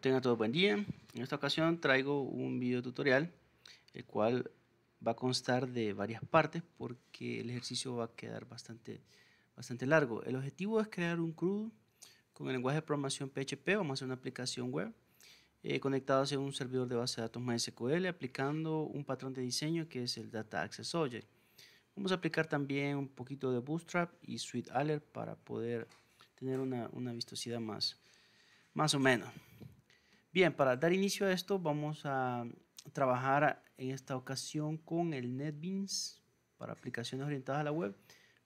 Tengan todo buen día. En esta ocasión traigo un video tutorial, el cual va a constar de varias partes porque el ejercicio va a quedar bastante, bastante largo. El objetivo es crear un CRUD con el lenguaje de programación PHP. Vamos a hacer una aplicación web eh, conectada a un servidor de base de datos MySQL aplicando un patrón de diseño que es el Data Access Object. Vamos a aplicar también un poquito de Bootstrap y Sweet Alert para poder tener una, una vistosidad más, más o menos. Bien, para dar inicio a esto vamos a trabajar en esta ocasión con el NetBeans para aplicaciones orientadas a la web.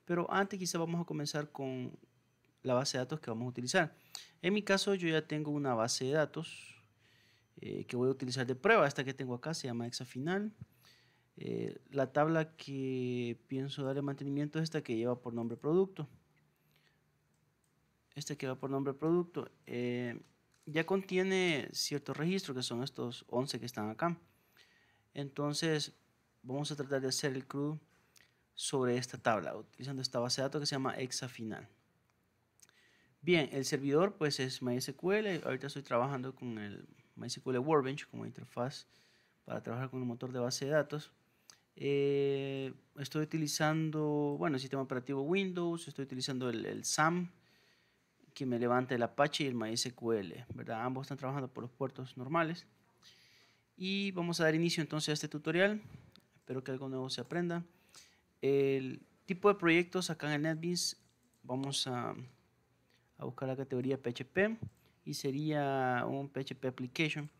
Pero antes quizá vamos a comenzar con la base de datos que vamos a utilizar. En mi caso yo ya tengo una base de datos eh, que voy a utilizar de prueba. Esta que tengo acá se llama exafinal. Eh, la tabla que pienso darle mantenimiento es esta que lleva por nombre producto este que va por nombre producto, eh, ya contiene ciertos registros que son estos 11 que están acá. Entonces vamos a tratar de hacer el CRUD sobre esta tabla utilizando esta base de datos que se llama exafinal. Bien, el servidor pues es MySQL. Ahorita estoy trabajando con el MySQL Workbench como interfaz para trabajar con el motor de base de datos. Eh, estoy utilizando, bueno, el sistema operativo Windows, estoy utilizando el, el SAM que me levanta el Apache y el MySQL, ¿verdad? Ambos están trabajando por los puertos normales. Y vamos a dar inicio entonces a este tutorial. Espero que algo nuevo se aprenda. El tipo de proyectos acá en el NetBeans, vamos a, buscar la categoría PHP y sería un PHP Application.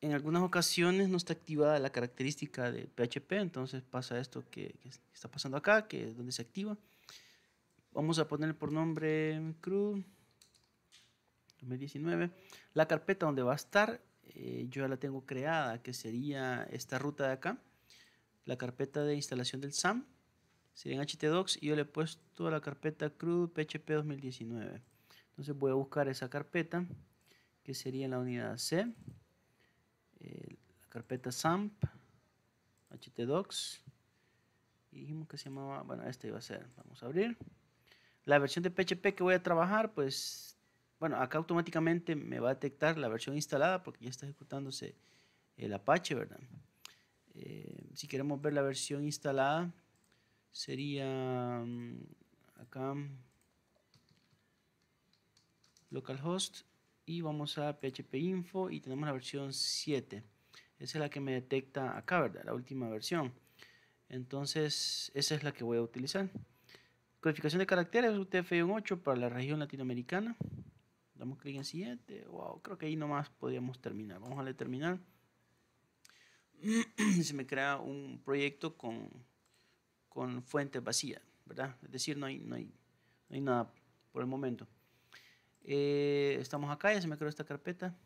En algunas ocasiones no está activada la característica de PHP, entonces pasa esto que, que está pasando acá, que es donde se activa. Vamos a poner por nombre CRUD 2019. La carpeta donde va a estar, eh, yo ya la tengo creada, que sería esta ruta de acá. La carpeta de instalación del SAM. Sería en htdocs y yo le he puesto a la carpeta CRUD PHP 2019. Entonces voy a buscar esa carpeta, que sería en la unidad C. Eh, la carpeta SAMP, htdocs. Y dijimos que se llamaba, bueno, esta iba a ser. Vamos a abrir. La versión de PHP que voy a trabajar, pues, bueno, acá automáticamente me va a detectar la versión instalada porque ya está ejecutándose el Apache, ¿verdad? Eh, si queremos ver la versión instalada, sería mm, acá localhost y vamos a php info y tenemos la versión 7 esa es la que me detecta acá verdad la última versión. Entonces esa es la que voy a utilizar Codificación de caracteres UTF-8 para la región latinoamericana. Damos clic en siguiente. Wow, creo que ahí nomás podríamos terminar. Vamos a darle terminar. Se me crea un proyecto con, con fuente vacía, ¿verdad? Es decir, no hay, no hay, no hay nada por el momento. Eh, estamos acá, ya se me creó esta carpeta,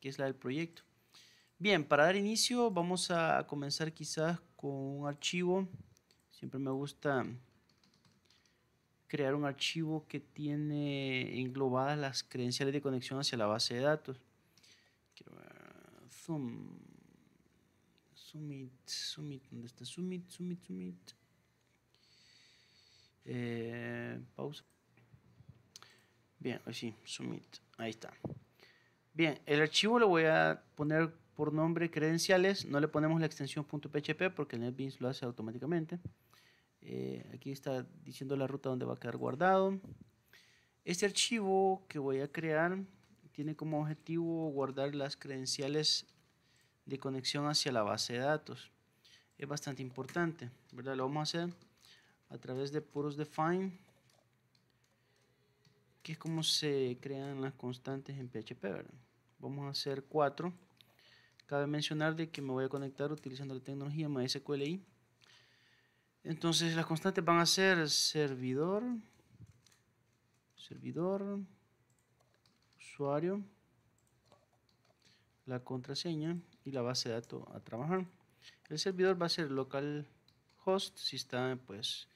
que es la del proyecto. Bien, para dar inicio vamos a comenzar quizás con un archivo. Siempre me gusta crear un archivo que tiene englobadas las credenciales de conexión hacia la base de datos. Quiero ver, zoom, Sumit, Sumit, ¿dónde está Sumit, Sumit, Sumit? Eh, pausa. Bien, ahí sí, Sumit, ahí está. Bien, el archivo lo voy a poner por nombre credenciales, no le ponemos la extensión .php porque NetBeans lo hace automáticamente. Eh, aquí está diciendo la ruta donde va a quedar guardado. Este archivo que voy a crear tiene como objetivo guardar las credenciales de conexión hacia la base de datos. Es bastante importante, ¿verdad? Lo vamos a hacer a través de puros define, que es como se crean las constantes en PHP, ¿verdad? Vamos a hacer cuatro. Cabe mencionar de que me voy a conectar utilizando la tecnología MySQLi entonces las constantes van a ser servidor, servidor, usuario, la contraseña y la base de datos a trabajar. El servidor va a ser localhost, si está pues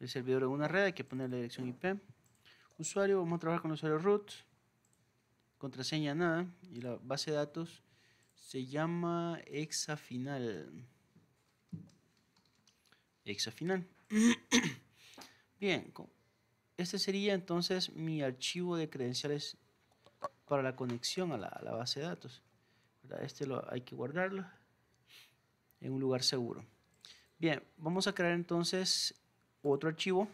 el servidor en una red hay que poner la dirección IP. Usuario, vamos a trabajar con el usuario root, contraseña nada y la base de datos se llama hexafinal hexafinal. Bien, este sería entonces mi archivo de credenciales para la conexión a la, a la base de datos. Este lo, hay que guardarlo en un lugar seguro. Bien, vamos a crear entonces otro archivo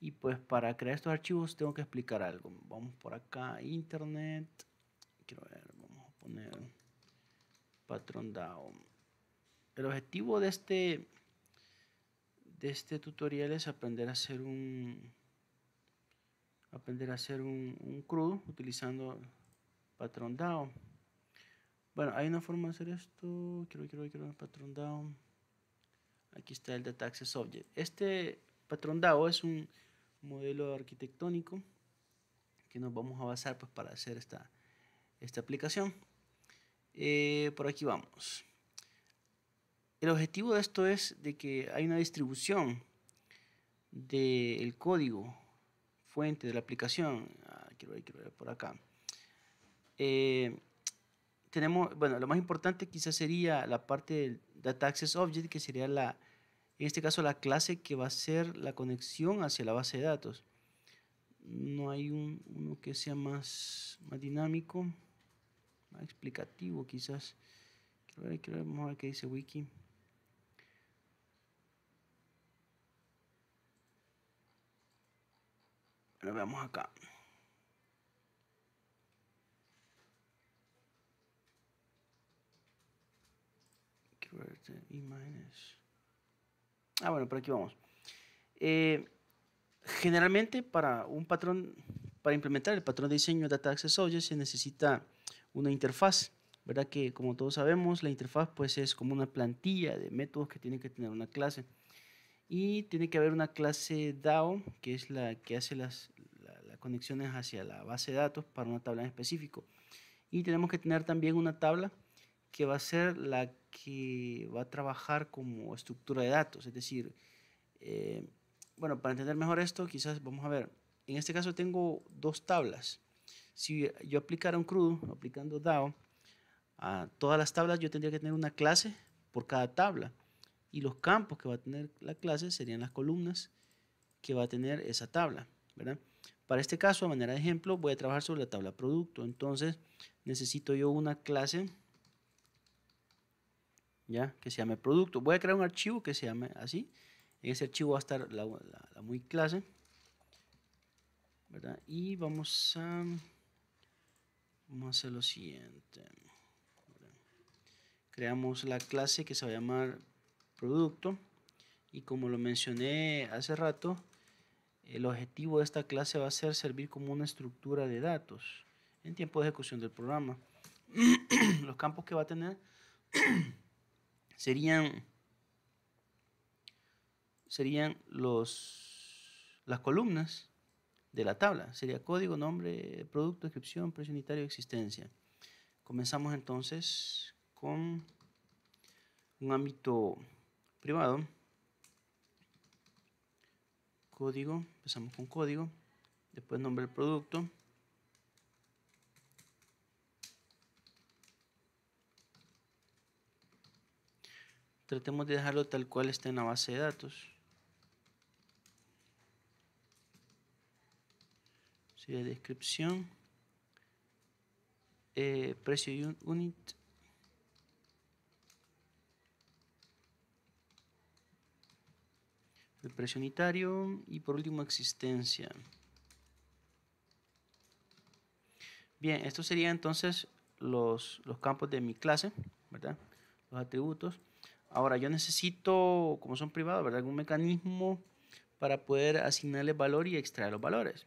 y pues para crear estos archivos tengo que explicar algo. Vamos por acá, internet, quiero ver, vamos a poner patrón DAO. El objetivo de este de este tutorial es aprender a hacer un aprender a hacer un, un crudo utilizando patrón DAO. Bueno, hay una forma de hacer esto. Quiero, quiero, quiero patrón DAO. Aquí está el Data Access Object. Este patrón DAO es un modelo arquitectónico que nos vamos a basar pues, para hacer esta, esta aplicación. Eh, por aquí vamos. El objetivo de esto es de que hay una distribución del código fuente de la aplicación. Ah, quiero, ver, quiero ver por acá. Eh, tenemos, bueno, lo más importante quizás sería la parte del Data Access Object, que sería la, en este caso la clase que va a ser la conexión hacia la base de datos. No hay un, uno que sea más, más dinámico, más explicativo quizás. Quiero ver, quiero ver, vamos a ver qué dice Wiki. Lo veamos acá. Imágenes. Ah, bueno, por aquí vamos. Eh, generalmente para un patrón, para implementar el patrón de diseño Data Access Object se necesita una interfaz, ¿verdad? Que como todos sabemos, la interfaz pues es como una plantilla de métodos que tiene que tener una clase. Y tiene que haber una clase DAO, que es la que hace las, conexiones hacia la base de datos para una tabla en específico. Y tenemos que tener también una tabla que va a ser la que va a trabajar como estructura de datos. Es decir, eh, bueno, para entender mejor esto, quizás vamos a ver, en este caso tengo dos tablas. Si yo aplicara un crudo, aplicando DAO, a todas las tablas yo tendría que tener una clase por cada tabla. Y los campos que va a tener la clase serían las columnas que va a tener esa tabla. ¿verdad? Para este caso, a manera de ejemplo, voy a trabajar sobre la tabla producto. Entonces, necesito yo una clase ¿ya? que se llame producto. Voy a crear un archivo que se llame así. En ese archivo va a estar la, muy clase. ¿verdad? Y vamos a, vamos a hacer lo siguiente. Creamos la clase que se va a llamar producto. Y como lo mencioné hace rato, el objetivo de esta clase va a ser servir como una estructura de datos en tiempo de ejecución del programa. Los campos que va a tener serían, serían los, las columnas de la tabla. Sería código, nombre, producto, descripción, precio unitario, existencia. Comenzamos entonces con un ámbito privado. Código, empezamos con código, después nombre del producto, Tratemos de dejarlo tal cual está en la base de datos. Sería descripción. Eh, precio unit. Precio unitario. Y por último existencia. Bien, esto sería entonces los, los campos de mi clase, ¿verdad? Los atributos. Ahora, yo necesito, como son privados, ¿verdad? algún mecanismo para poder asignarle valor y extraer los valores.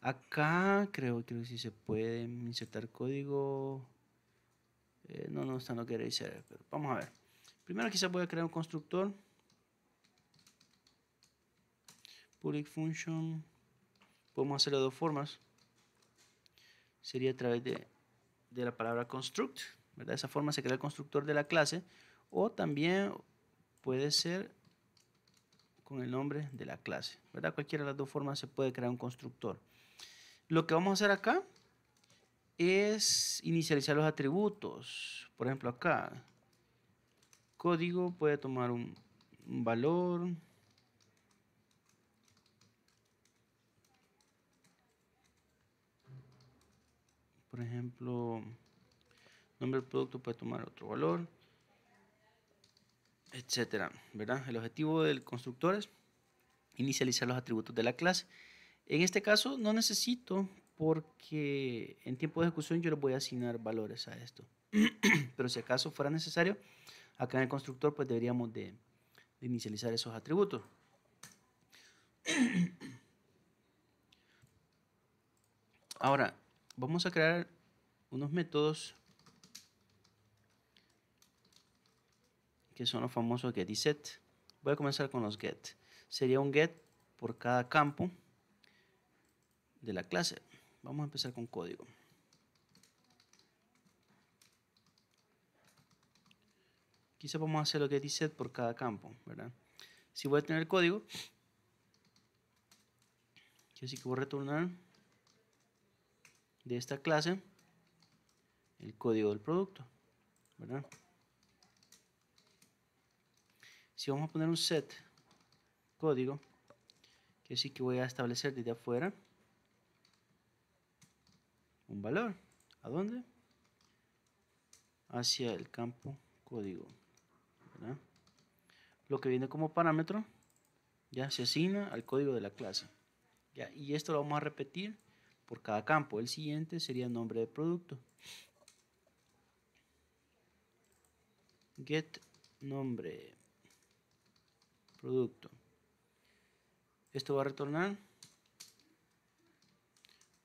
Acá creo que si se puede insertar código. Eh, no, no, está no quiere decir, pero vamos a ver. Primero quizás voy a crear un constructor. Public function. Podemos hacerlo de dos formas. Sería a través de, de la palabra construct. ¿verdad? De esa forma se crea el constructor de la clase o también puede ser con el nombre de la clase. ¿verdad? Cualquiera de las dos formas se puede crear un constructor. Lo que vamos a hacer acá es inicializar los atributos. Por ejemplo, acá, código puede tomar un, un valor. Por ejemplo, nombre del producto puede tomar otro valor, etcétera, ¿verdad? El objetivo del constructor es inicializar los atributos de la clase. En este caso no necesito porque en tiempo de ejecución yo le voy a asignar valores a esto. Pero si acaso fuera necesario, acá en el constructor pues deberíamos de, inicializar esos atributos. Ahora, vamos a crear unos métodos que son los famosos get y set. Voy a comenzar con los get. Sería un get por cada campo de la clase. Vamos a empezar con código. Quizá vamos a hacer lo y set por cada campo, ¿verdad? Si voy a tener código, así que voy a retornar de esta clase el código del producto, ¿verdad? Si vamos a poner un set código, que sí que voy a establecer desde afuera un valor. ¿A dónde? Hacia el campo código. Lo que viene como parámetro ya se asigna al código de la clase. Ya, y esto lo vamos a repetir por cada campo. El siguiente sería nombre del producto. Get nombre producto. Esto va a retornar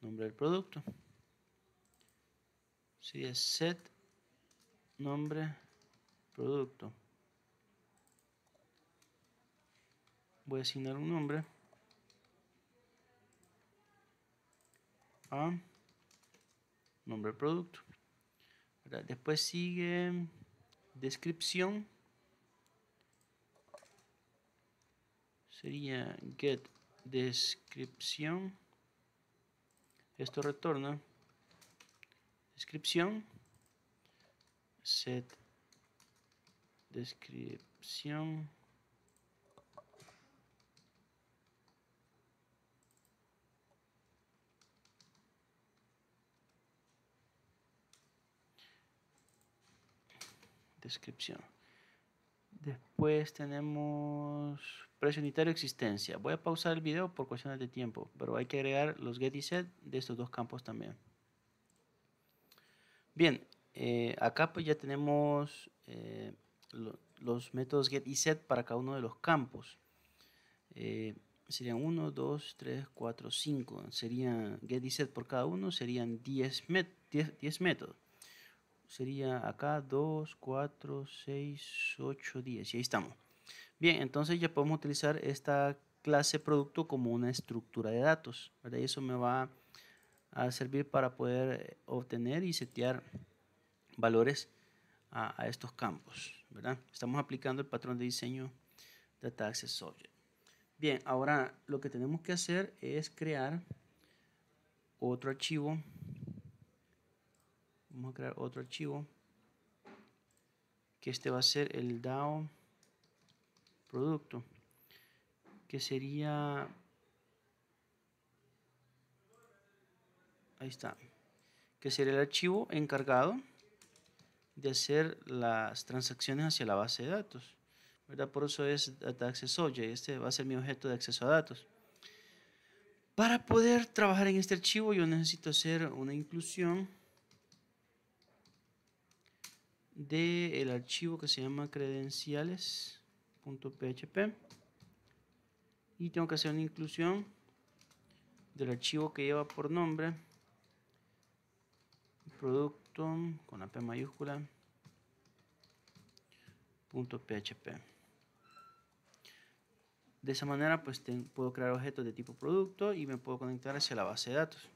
nombre del producto. Es set nombre producto. Voy a asignar un nombre a nombre del producto. Después sigue descripción. Sería get descripción. Esto retorna. Descripción. Set descripción descripción después tenemos Precio unitario existencia. Voy a pausar el video por cuestiones de tiempo, pero hay que agregar los get y set de estos dos campos también. Bien, eh, acá pues ya tenemos eh, los métodos get y set para cada uno de los campos. Eh, serían 1, 2, 3, 4, 5. Serían get y set por cada uno, serían 10, 10 métodos. Sería acá 2, 4, 6, 8, 10. Y ahí estamos. Bien, entonces ya podemos utilizar esta clase producto como una estructura de datos. Y eso me va a servir para poder obtener y setear valores a, estos campos. ¿verdad? Estamos aplicando el patrón de diseño Data Access Object. Bien, ahora lo que tenemos que hacer es crear otro archivo. Vamos a crear otro archivo. Que este va a ser el DAO producto, que sería, ahí está, que sería el archivo encargado de hacer las transacciones hacia la base de datos. ¿verdad? Por eso es Data Access Object. Este va a ser mi objeto de acceso a datos. Para poder trabajar en este archivo yo necesito hacer una inclusión del archivo que se llama credenciales .php y tengo que hacer una inclusión del archivo que lleva por nombre producto con la P mayúscula .php de esa manera pues puedo crear objetos de tipo producto y me puedo conectar hacia la base de datos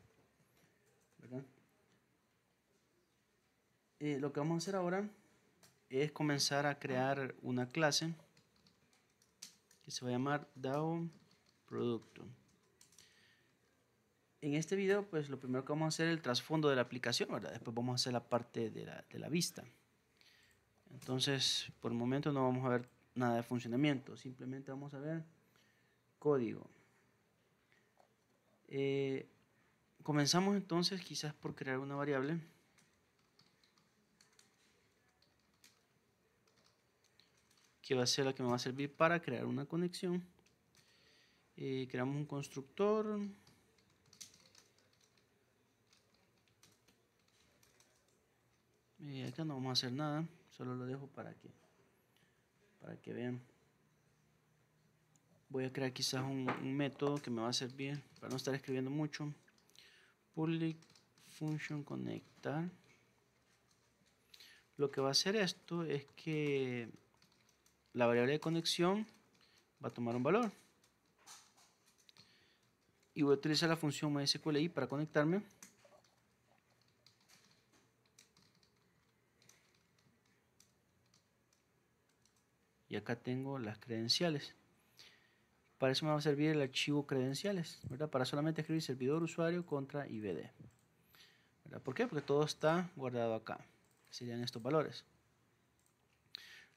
eh, lo que vamos a hacer ahora es comenzar a crear una clase que se va a llamar DAO Producto. En este video, pues lo primero que vamos a hacer es el trasfondo de la aplicación, ¿verdad? Después vamos a hacer la parte de la, de la vista. Entonces, por el momento no vamos a ver nada de funcionamiento, simplemente vamos a ver código. Eh, comenzamos entonces quizás por crear una variable. Que va a ser la que me va a servir para crear una conexión. Eh, creamos un constructor. Eh, acá no vamos a hacer nada, solo lo dejo para que, para que vean. Voy a crear quizás un, un método que me va a servir para no estar escribiendo mucho. Public function conectar. Lo que va a hacer esto es que la variable de conexión va a tomar un valor. Y voy a utilizar la función MySQLi para conectarme. Y acá tengo las credenciales. Para eso me va a servir el archivo credenciales, ¿verdad? Para solamente escribir servidor usuario contra IBD. ¿Por qué? Porque todo está guardado acá. Serían estos valores.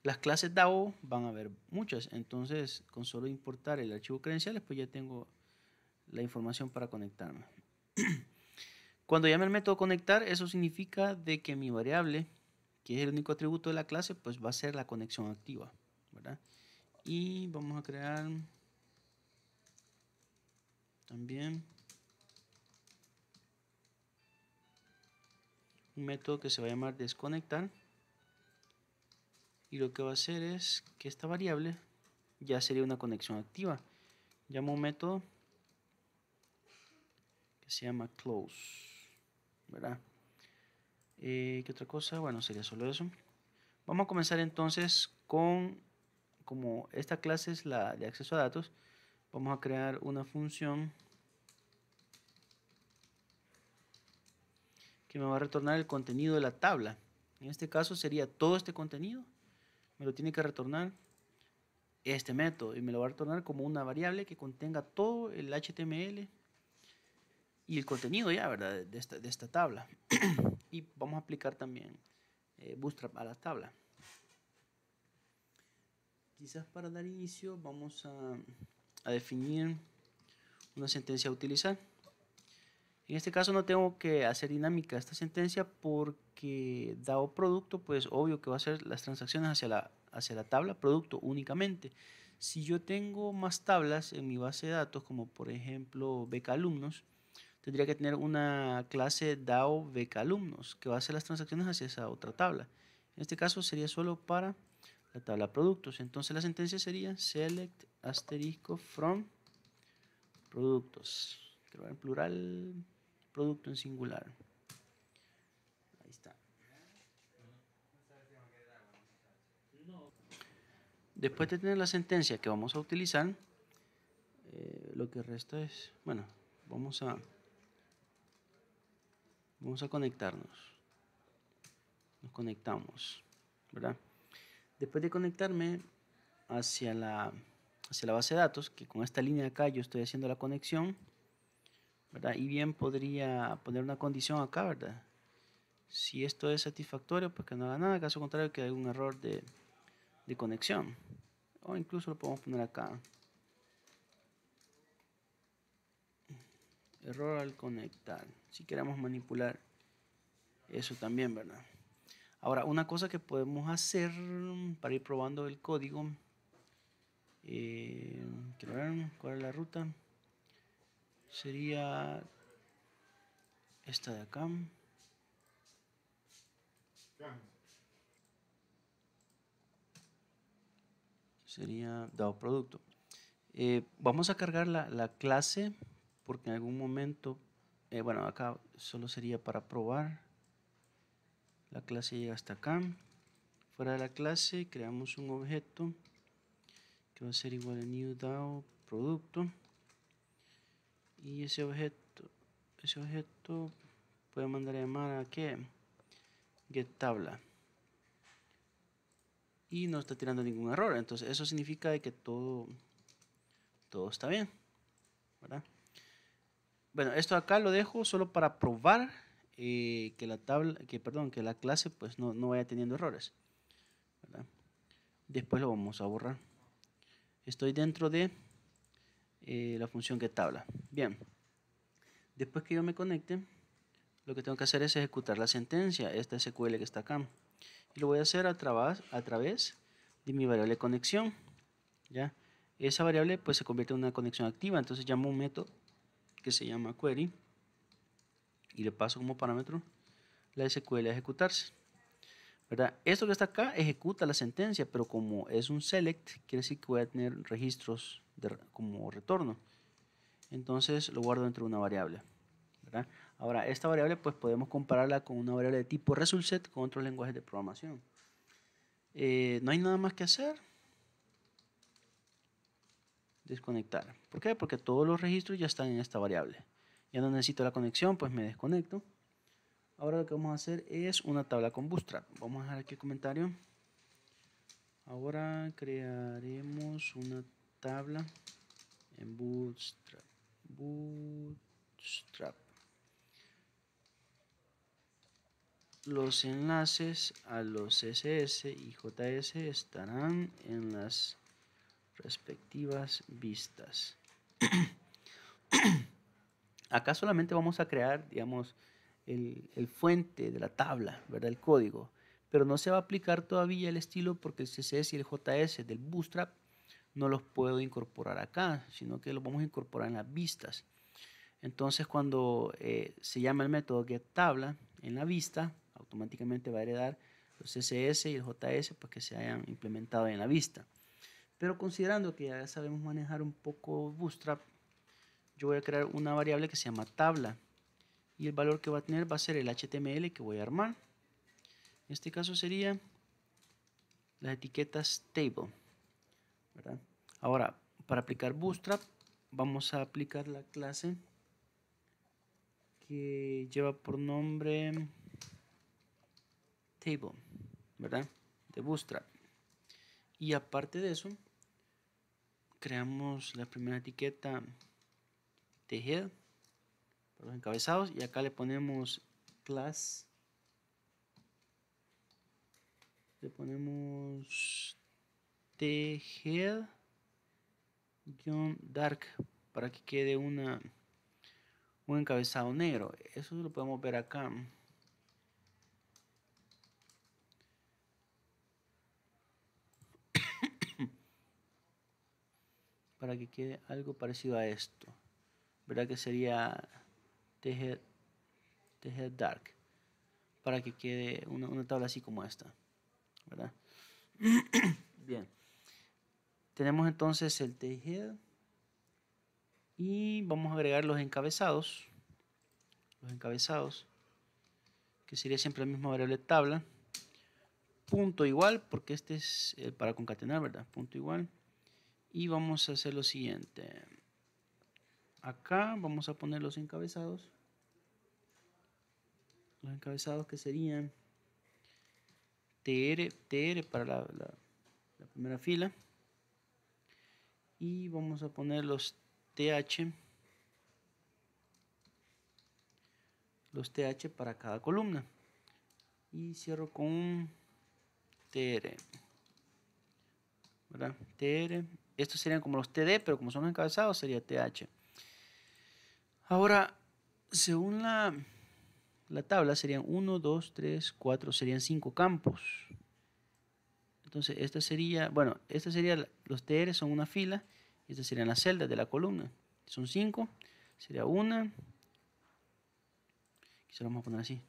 Las clases DAO van a haber muchas, entonces con solo importar el archivo credenciales, pues ya tengo la información para conectarme. Cuando llame el método conectar, eso significa de que mi variable, que es el único atributo de la clase, pues va a ser la conexión activa, ¿verdad? Y vamos a crear también un método que se va a llamar desconectar y lo que va a hacer es que esta variable ya sería una conexión activa. Llamo un método que se llama close, ¿verdad? Eh, ¿Qué otra cosa? Bueno, sería solo eso. Vamos a comenzar entonces con, como esta clase es la de acceso a datos, vamos a crear una función que me va a retornar el contenido de la tabla. En este caso sería todo este contenido lo tiene que retornar este método y me lo va a retornar como una variable que contenga todo el HTML y el contenido ya, ¿verdad? De esta, de esta tabla. y vamos a aplicar también eh, Bootstrap a la tabla. Quizás para dar inicio vamos a, a definir una sentencia a utilizar. En este caso no tengo que hacer dinámica esta sentencia porque dado producto, pues obvio que va a ser las transacciones hacia la, hacia la tabla producto únicamente. Si yo tengo más tablas en mi base de datos, como por ejemplo beca alumnos, tendría que tener una clase DAO beca alumnos que va a hacer las transacciones hacia esa otra tabla. En este caso sería solo para la tabla productos. Entonces la sentencia sería select asterisco from productos. Quiero en plural producto en singular. Ahí está. Después de tener la sentencia que vamos a utilizar, eh, lo que resta es, bueno, vamos a vamos a conectarnos. Nos conectamos, ¿verdad? Después de conectarme hacia la, hacia la base de datos, que con esta línea acá yo estoy haciendo la conexión, y bien podría poner una condición acá, ¿verdad? Si esto es satisfactorio, pues que no haga nada. Caso contrario, que hay un error de, de conexión. O incluso lo podemos poner acá. Error al conectar. Si queremos manipular eso también, ¿verdad? Ahora, una cosa que podemos hacer para ir probando el código. Eh, quiero ver cuál es la ruta sería esta de acá. Sería dado producto. Eh, vamos a cargar la, la, clase porque en algún momento, eh, bueno, acá solo sería para probar. La clase llega hasta acá. Fuera de la clase creamos un objeto que va a ser igual a new DAO producto y ese objeto ese objeto puede mandar a llamar a qué get tabla. Y no está tirando ningún error. Entonces eso significa que todo todo está bien ¿verdad? bueno esto acá lo dejo solo para probar eh, que la tabla que perdón que la clase pues no, no vaya teniendo errores después lo vamos a borrar. Estoy dentro de eh, la función tabla Bien. Después que yo me conecte, lo que tengo que hacer es ejecutar la sentencia, esta SQL que está acá. Y lo voy a hacer a, través, a través de mi variable conexión. ¿ya? Esa variable pues se convierte en una conexión activa, entonces llamo un método que se llama query y le paso como parámetro la SQL a ejecutarse. ¿verdad? Esto que está acá ejecuta la sentencia, pero como es un select, quiere decir que voy a tener registros como retorno. Entonces lo guardo dentro de una variable. Ahora, esta variable pues podemos compararla con una variable de tipo set con otros lenguajes de programación. Eh, no hay nada más que hacer. Desconectar. ¿Por qué? Porque todos los registros ya están en esta variable. Ya no necesito la conexión, pues me desconecto. Ahora lo que vamos a hacer es una tabla con Bootstrap. Vamos a dejar aquí el comentario. Ahora crearemos una tabla en Bootstrap. Bootstrap. Los enlaces a los CSS y JS estarán en las respectivas vistas. Acá solamente vamos a crear, digamos, el, fuente de la tabla, ¿verdad? El código. Pero no se va a aplicar todavía el estilo porque el CSS y el JS del Bootstrap no los puedo incorporar acá, sino que los vamos a incorporar en las vistas. Entonces cuando eh, se llama el método getTabla en la vista, automáticamente va a heredar los CSS y el JS pues, que se hayan implementado en la vista. Pero considerando que ya sabemos manejar un poco Bootstrap, yo voy a crear una variable que se llama tabla y el valor que va a tener va a ser el HTML que voy a armar. En este caso sería las etiquetas table. Ahora, para aplicar Bootstrap, vamos a aplicar la clase que lleva por nombre table, ¿verdad? De Bootstrap. Y aparte de eso, creamos la primera etiqueta de head para los encabezados y acá le ponemos class le ponemos head dark para que quede una un encabezado negro eso lo podemos ver acá para que quede algo parecido a esto. ¿Verdad que sería tejer, tejer dark? Para que quede una, tabla así como esta. ¿Verdad? Bien. Tenemos entonces el tejer y vamos a agregar los encabezados. Los encabezados, que sería siempre la misma variable tabla. Punto igual, porque este es para concatenar, ¿verdad? Punto igual y vamos a hacer lo siguiente acá vamos a poner los encabezados los encabezados que serían TR, TR para la, la primera fila y vamos a poner los TH los TH para cada columna y cierro con un TR ¿verdad? TR estos serían como los TD, pero como son encabezados sería TH. Ahora, según la, la tabla, serían 1, 2, 3, 4, serían 5 campos. Entonces, esta sería, bueno, esta sería, los TR son una fila, y estas serían las celdas de la columna. Son 5, sería una, quizá lo vamos a poner así.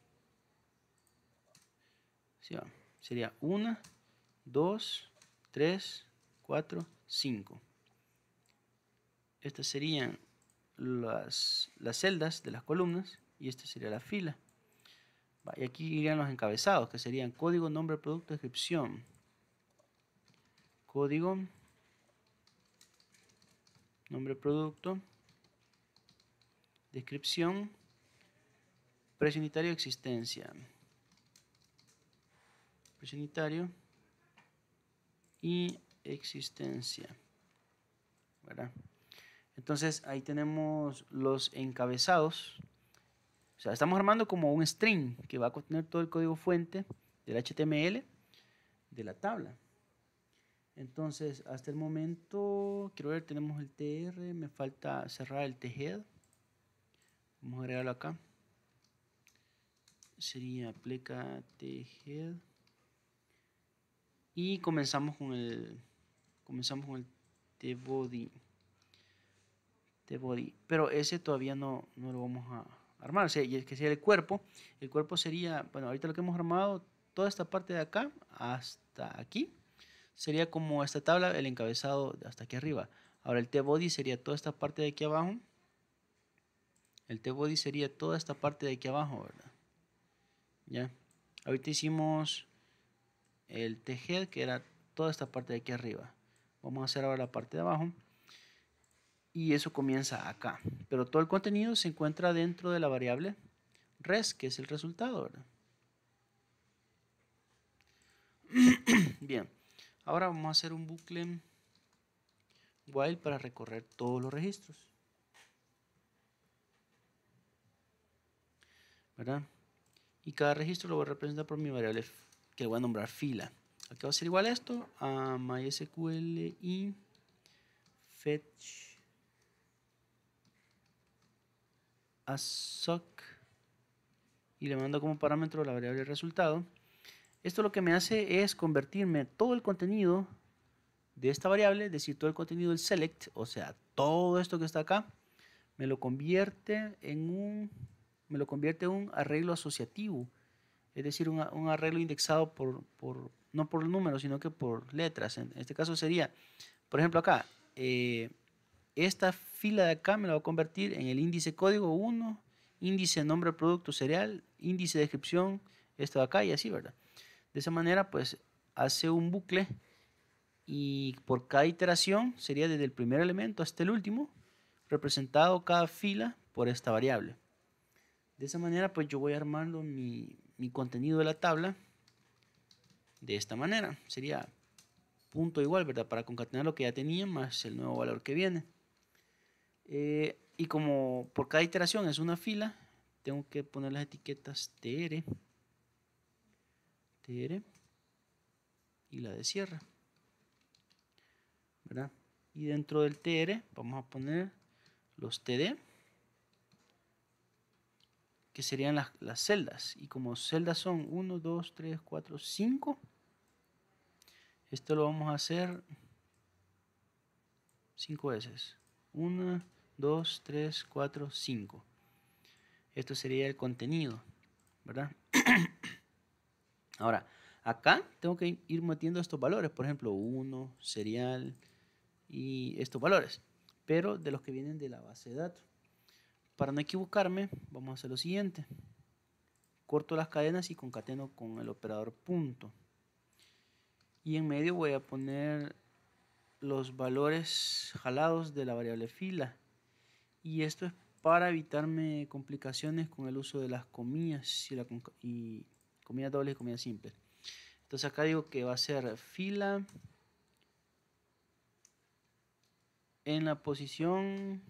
Sería 1, 2, 3, 4, 5. Estas serían las, las celdas de las columnas y esta sería la fila. Y aquí irían los encabezados, que serían código, nombre, producto, descripción. Código, nombre, producto, descripción, precio unitario, existencia. Precio unitario y existencia. ¿verdad? Entonces ahí tenemos los encabezados. O sea, estamos armando como un string que va a contener todo el código fuente del HTML de la tabla. Entonces, hasta el momento, quiero ver, tenemos el TR, me falta cerrar el THEAD. Vamos a agregarlo acá. Sería aplica head. Y comenzamos con el comenzamos con el tbody. body Pero ese todavía no, no lo vamos a armar. O sea, y es que sería el cuerpo. El cuerpo sería, bueno, ahorita lo que hemos armado, toda esta parte de acá hasta aquí. Sería como esta tabla, el encabezado hasta aquí arriba. Ahora el T-body sería toda esta parte de aquí abajo. El T-body sería toda esta parte de aquí abajo, ¿verdad? Ya. Ahorita hicimos el T-head, que era toda esta parte de aquí arriba. Vamos a hacer ahora la parte de abajo. Y eso comienza acá. Pero todo el contenido se encuentra dentro de la variable res, que es el resultado, ¿verdad? Bien. Ahora vamos a hacer un bucle while para recorrer todos los registros. ¿Verdad? Y cada registro lo voy a representar por mi variable que voy a nombrar fila. Aquí va a ser igual a esto, a MySQL y fetch a y le mando como parámetro la variable resultado. Esto lo que me hace es convertirme todo el contenido de esta variable, es decir, todo el contenido del select, o sea, todo esto que está acá, me lo convierte en un, me lo convierte en un arreglo asociativo, es decir, un, arreglo indexado por, por, no por números, sino que por letras. En este caso sería, por ejemplo, acá, eh, esta fila de acá me la va a convertir en el índice código 1, índice nombre producto cereal, índice de descripción, esto de acá y así, ¿verdad? De esa manera, pues hace un bucle y por cada iteración sería desde el primer elemento hasta el último, representado cada fila por esta variable. De esa manera, pues yo voy armando mi, contenido de la tabla de esta manera. Sería punto igual, ¿verdad? Para concatenar lo que ya tenía más el nuevo valor que viene. Eh, y como por cada iteración es una fila, tengo que poner las etiquetas tr tr y la de cierre ¿verdad? y dentro del tr vamos a poner los td que serían las, las celdas y como celdas son 1, 2, 3, 4, 5 esto lo vamos a hacer 5 veces 1, 2, 3, 4, 5 esto sería el contenido ¿verdad? Ahora, acá tengo que ir metiendo estos valores, por ejemplo, 1, serial y estos valores, pero de los que vienen de la base de datos. Para no equivocarme, vamos a hacer lo siguiente. Corto las cadenas y concateno con el operador punto. Y en medio voy a poner los valores jalados de la variable fila. Y esto es para evitarme complicaciones con el uso de las comillas y, la, y comida doble y comida simple. Entonces acá digo que va a ser fila en la posición,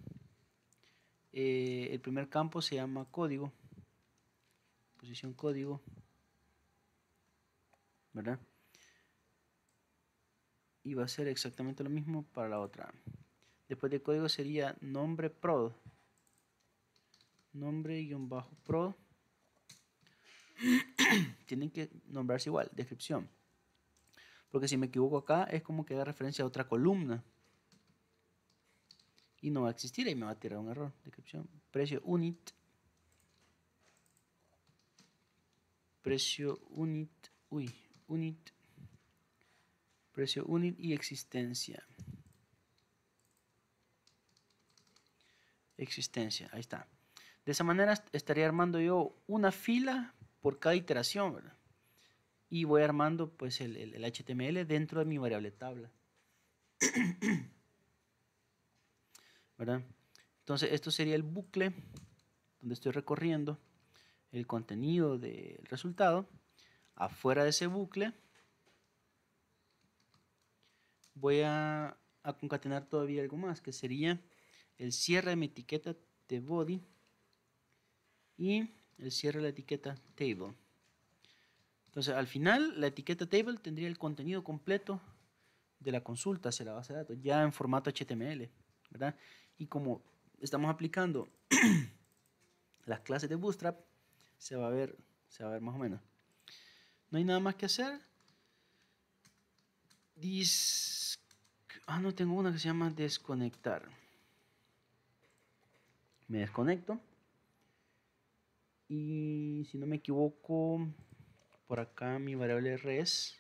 eh, el primer campo se llama código, posición código, ¿verdad? Y va a ser exactamente lo mismo para la otra. Después de código sería nombre prod, nombre-prod tienen que nombrarse igual, descripción. Porque si me equivoco acá es como que da referencia a otra columna. Y no va a existir, y me va a tirar un error. Descripción, precio unit. Precio unit, uy, unit. Precio unit y existencia. Existencia, ahí está. De esa manera estaría armando yo una fila por cada iteración, ¿verdad? Y voy armando pues el, HTML dentro de mi variable tabla. ¿verdad? Entonces esto sería el bucle donde estoy recorriendo el contenido del resultado. Afuera de ese bucle voy a, a, concatenar todavía algo más que sería el cierre de mi etiqueta de body y el cierre de la etiqueta table. Entonces, al final, la etiqueta table tendría el contenido completo de la consulta hacia la base de datos, ya en formato HTML, ¿verdad? Y como estamos aplicando las clases de Bootstrap, se va a ver, se va a ver más o menos. No hay nada más que hacer. Ah, no, tengo una que se llama desconectar. Me desconecto. Y si no me equivoco, por acá mi variable res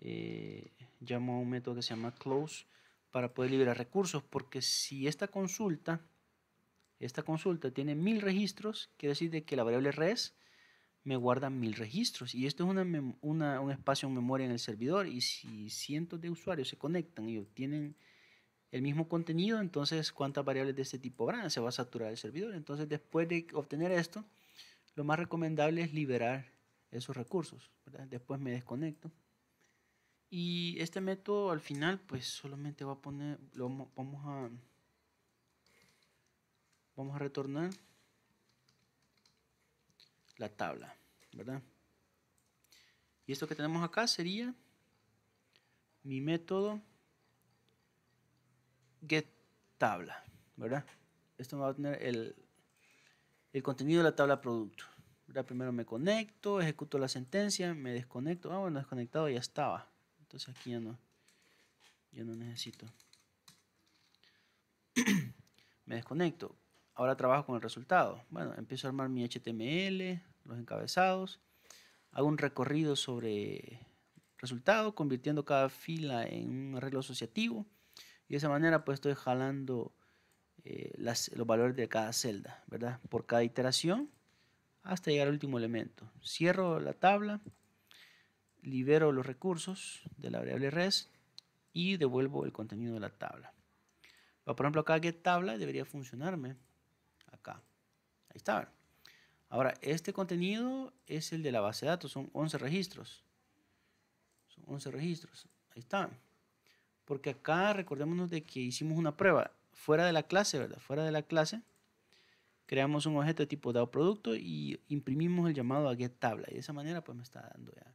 eh, llamo a un método que se llama close para poder liberar recursos. Porque si esta consulta, esta consulta tiene mil registros, quiere decir de que la variable res me guarda mil registros. Y esto es una, un espacio en memoria en el servidor. Y si cientos de usuarios se conectan y obtienen el mismo contenido, entonces cuántas variables de este tipo habrán, se va a saturar el servidor. Entonces después de obtener esto, lo más recomendable es liberar esos recursos. Después me desconecto. Y este método al final pues solamente va a poner, lo vamos a, vamos a retornar la tabla, ¿verdad? Y esto que tenemos acá sería mi método get tabla, ¿verdad? Esto me va a tener el, el contenido de la tabla producto. Primero me conecto, ejecuto la sentencia, me desconecto. Ah, bueno, desconectado ya estaba. Entonces aquí ya no, ya no necesito. me desconecto. Ahora trabajo con el resultado. Bueno, empiezo a armar mi HTML, los encabezados. Hago un recorrido sobre resultado, convirtiendo cada fila en un arreglo asociativo. Y de esa manera pues estoy jalando eh, los valores de cada celda, ¿verdad? Por cada iteración hasta llegar al último elemento. Cierro la tabla, libero los recursos de la variable res y devuelvo el contenido de la tabla. Por ejemplo, acá get tabla debería funcionarme acá. Ahí está. Ahora, este contenido es el de la base de datos, son 11 registros. Son 11 registros. Ahí está. Porque acá recordémonos de que hicimos una prueba fuera de la clase, ¿verdad? Fuera de la clase, creamos un objeto de tipo dado producto y imprimimos el llamado a get tabla. Y de esa manera, pues me está dando ya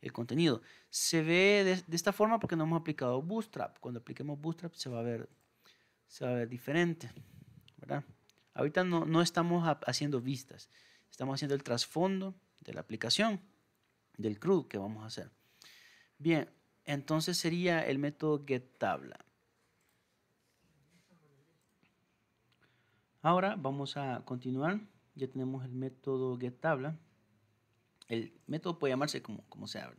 el contenido. Se ve de, esta forma porque no hemos aplicado Bootstrap. Cuando apliquemos Bootstrap se va a ver, se va a ver diferente, ¿verdad? Ahorita no, no estamos haciendo vistas. Estamos haciendo el trasfondo de la aplicación, del CRUD que vamos a hacer. Bien, entonces sería el método getTabla. Ahora vamos a continuar. Ya tenemos el método getTabla. El método puede llamarse como, como sea.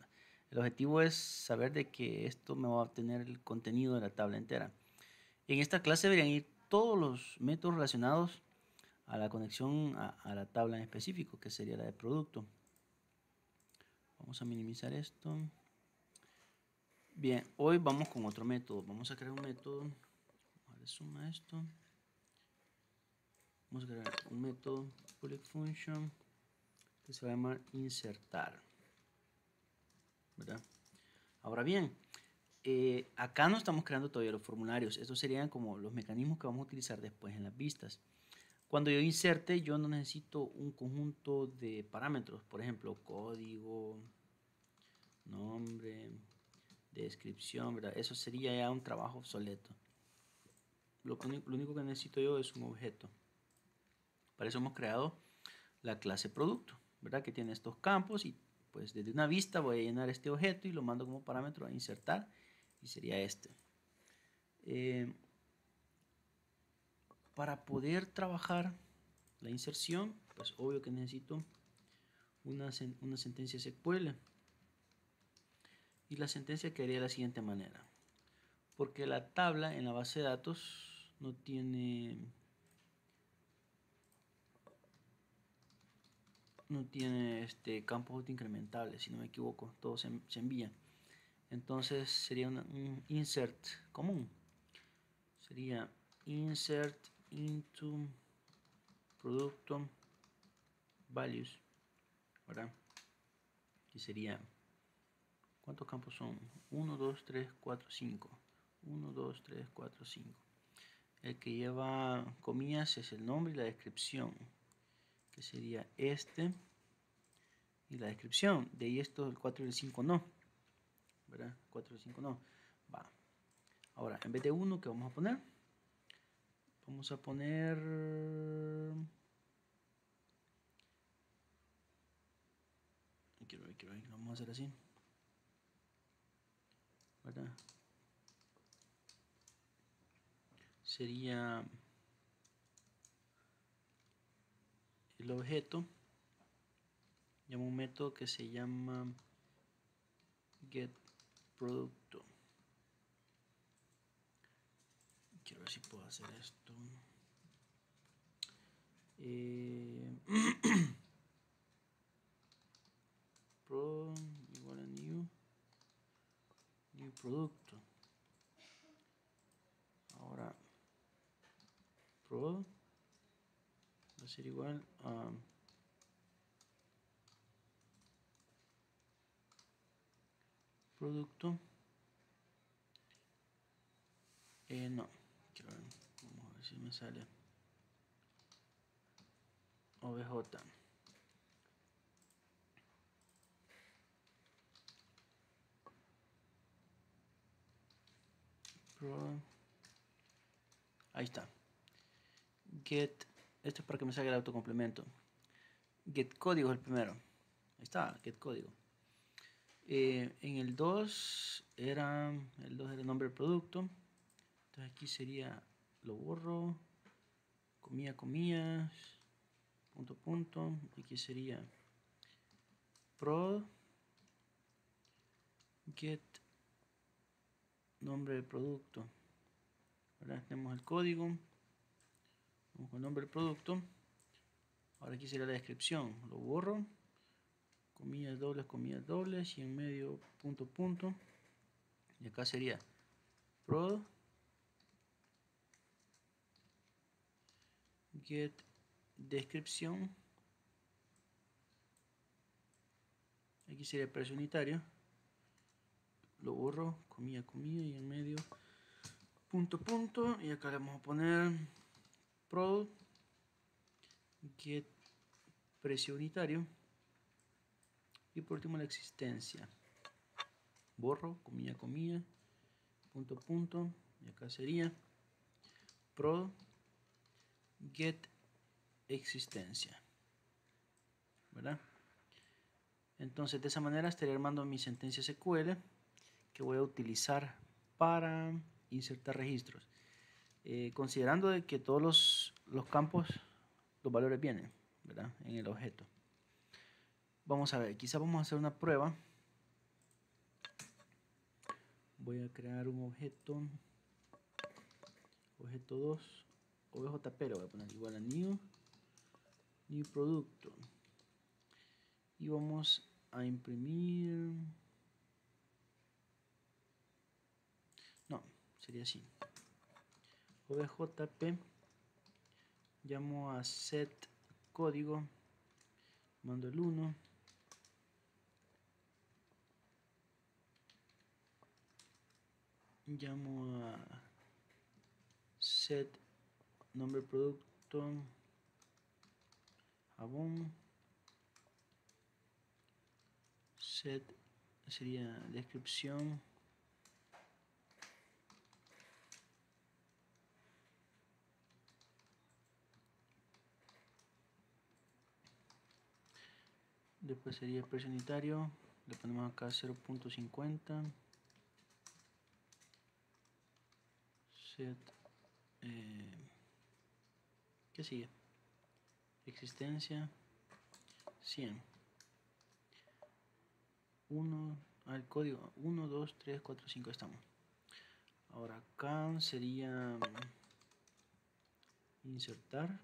El objetivo es saber de que esto me va a obtener el contenido de la tabla entera. En esta clase deberían ir todos los métodos relacionados a la conexión a, a la tabla en específico, que sería la de producto. Vamos a minimizar esto. Bien, hoy vamos con otro método. Vamos a crear un método. Vamos a suma esto. Vamos a crear un método public function que se va a llamar insertar. ¿Verdad? Ahora bien, eh, acá no estamos creando todavía los formularios. Estos serían como los mecanismos que vamos a utilizar después en las vistas. Cuando yo inserte, yo no necesito un conjunto de parámetros. Por ejemplo, código, nombre, descripción, ¿verdad? Eso sería ya un trabajo obsoleto. Lo, único que necesito yo es un objeto. Para eso hemos creado la clase producto, ¿verdad? Que tiene estos campos y pues desde una vista voy a llenar este objeto y lo mando como parámetro a insertar y sería este. Eh, para poder trabajar la inserción, pues obvio que necesito una, una sentencia SQL. Y la sentencia quedaría de la siguiente manera. Porque la tabla en la base de datos no tiene no tiene este campos incrementables, si no me equivoco, todos se, se envían. Entonces sería un insert común. Sería insert into producto values, ¿verdad? Que sería ¿Cuántos campos son? 1, 2, 3, 4, 5. 1, 2, 3, 4, 5. El que lleva comillas es el nombre y la descripción, que sería este y la descripción. De ahí esto, el 4 y el 5 no. ¿Verdad? 4 y el 5 no. Va. Ahora, en vez de 1, ¿qué vamos a poner? Vamos a poner... Quiero ver, quiero ver. Vamos a hacer así. ¿Verdad? Sería el objeto. Llamo un método que se llama get producto. Quiero ver si puedo hacer esto. Eh, igual a new new producto. Ahora pro va a ser igual a producto. Eh, no vamos a ver si me sale. OBJ. Ahí está. Get. Esto es para que me salga el autocomplemento. Get código es el primero. Ahí está, get código. Eh, en el 2 era el 2 era el nombre del producto. Entonces aquí sería lo borro. Comía, comillas punto punto aquí sería prod get nombre del producto. Ahora tenemos el código. Vamos con el nombre del producto. Ahora aquí sería la descripción. Lo borro. Comillas dobles comillas dobles y en medio punto punto. Y acá sería prod get descripción. Aquí sería precio unitario. Lo borro comida comida y en medio. Punto punto. Y acá le vamos a poner pro get precio unitario. Y por último la existencia. Borro comida comida punto punto. Y acá sería pro get existencia. ¿Verdad? Entonces, de esa manera estaré armando mi sentencia SQL que voy a utilizar para insertar registros. Eh, considerando de que todos los, los, campos, los valores vienen, ¿verdad? En el objeto. Vamos a ver, quizá vamos a hacer una prueba. Voy a crear un objeto, objeto 2, OBJP, lo voy a poner igual a new new producto y vamos a imprimir no sería así. Objp llamo a set código. Mando el 1 llamo a set nombre producto. Jabón set sería descripción después sería el precio unitario le ponemos acá 0.50 set eh, ¿qué sigue? existencia 100 1 al código. 1 2 3 4 5 estamos. Ahora acá sería mm, insertar.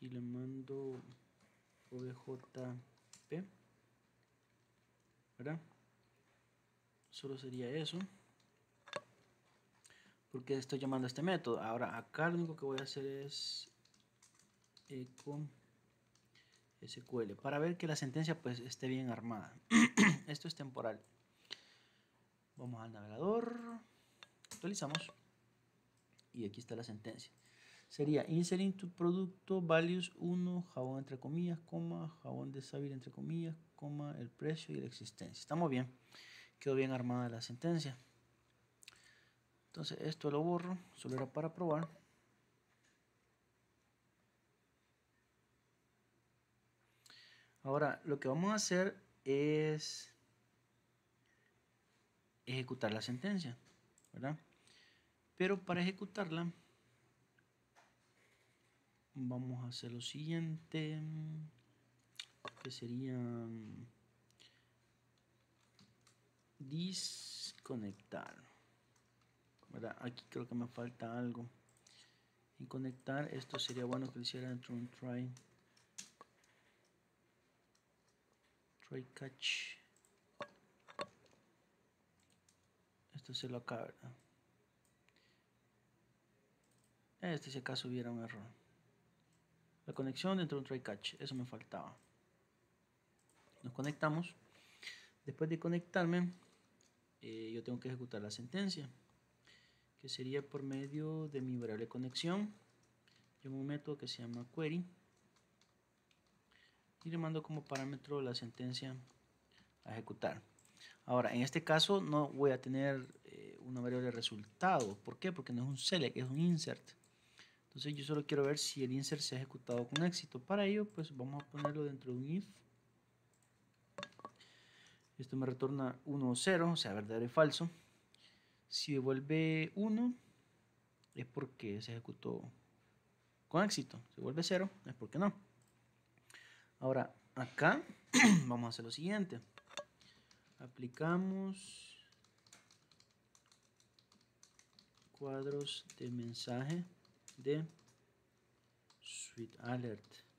Y le mando ¿verdad? solo sería eso porque estoy llamando a este método ahora acá lo único que voy a hacer es eco SQL para ver que la sentencia pues esté bien armada. Esto es temporal. Vamos al navegador, actualizamos y aquí está la sentencia. Sería insert into producto values 1, jabón entre comillas, coma, jabón de sábila entre comillas, coma, el precio y la existencia. Estamos bien. Quedó bien armada la sentencia. Entonces esto lo borro, solo era para probar. Ahora, lo que vamos a hacer es ejecutar la sentencia, ¿verdad? Pero para ejecutarla vamos a hacer lo siguiente, que sería disconectar. ¿verdad? Aquí creo que me falta algo. En conectar, esto sería bueno que lo hiciera un try. Try catch. Esto se lo acaba, ¿verdad? Este si acaso hubiera un error. La conexión dentro de un try catch, eso me faltaba. Nos conectamos. Después de conectarme, eh, yo tengo que ejecutar la sentencia, que sería por medio de mi variable conexión. Llamo un método que se llama query y le mando como parámetro la sentencia a ejecutar. Ahora, en este caso no voy a tener eh, una variable resultado. ¿Por qué? Porque no es un select, es un insert. Entonces yo solo quiero ver si el insert se ha ejecutado con éxito. Para ello, pues vamos a ponerlo dentro de un if esto me retorna 1 o 0, o sea, verdadero y falso. Si devuelve 1, es porque se ejecutó con éxito. Si vuelve 0, es porque no. Ahora, acá vamos a hacer lo siguiente. Aplicamos cuadros de mensaje de Sweet Alert.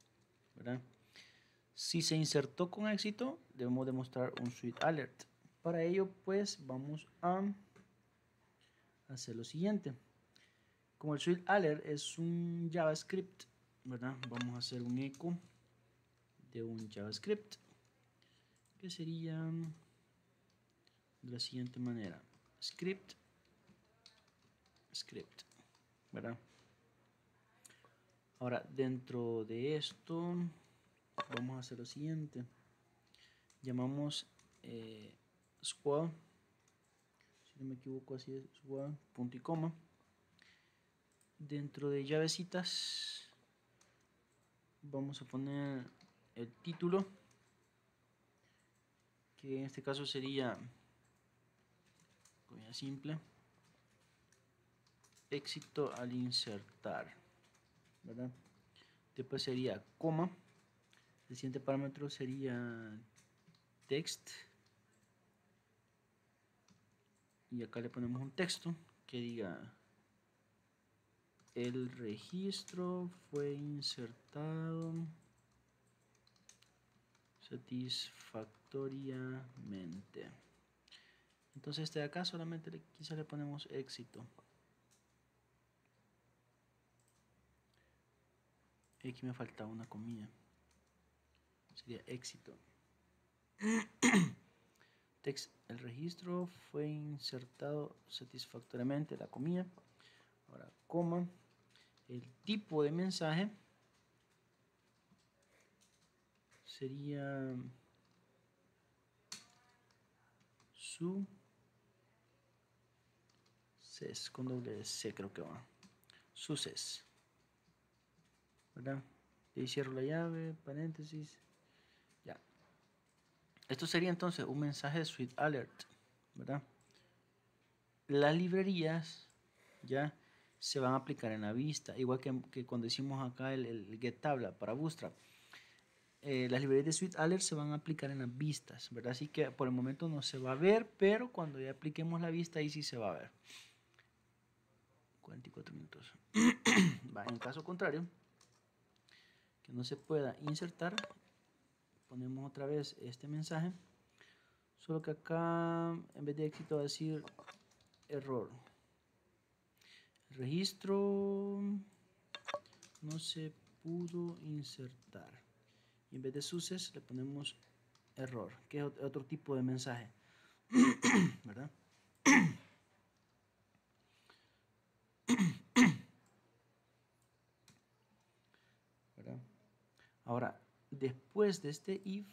¿verdad? Si se insertó con éxito, debemos demostrar un sweet alert. Para ello, pues vamos a hacer lo siguiente. Como el sweet alert es un JavaScript, ¿verdad? Vamos a hacer un eco de un JavaScript que sería de la siguiente manera: script, script, ¿verdad? Ahora, dentro de esto vamos a hacer lo siguiente. Llamamos eh, squad si no me equivoco así es squad punto y coma. Dentro de llavecitas vamos a poner el título que en este caso sería simple éxito al insertar ¿verdad? después sería coma el siguiente parámetro sería text. Y acá le ponemos un texto que diga el registro fue insertado satisfactoriamente. Entonces este de acá solamente le, quizá le ponemos éxito. Aquí me falta una comilla sería éxito. Text, el registro fue insertado satisfactoriamente, la comida. Ahora, coma, el tipo de mensaje sería su ses con doble C creo que va. Suces. ¿Verdad? Y cierro la llave, paréntesis. Esto sería entonces un mensaje de Sweet Alert, ¿verdad? Las librerías ya se van a aplicar en la vista, igual que, cuando hicimos acá el, get tabla para Bootstrap. Eh, las librerías de Sweet Alert se van a aplicar en las vistas, ¿verdad? Así que por el momento no se va a ver, pero cuando ya apliquemos la vista ahí sí se va a ver. 44 minutos. va, en caso contrario, no se pueda insertar, ponemos otra vez este mensaje. Solo que acá en vez de éxito va a decir error. Registro no se pudo insertar. Y en vez de suces le ponemos error que es otro tipo de mensaje ¿verdad? Ahora, después de este if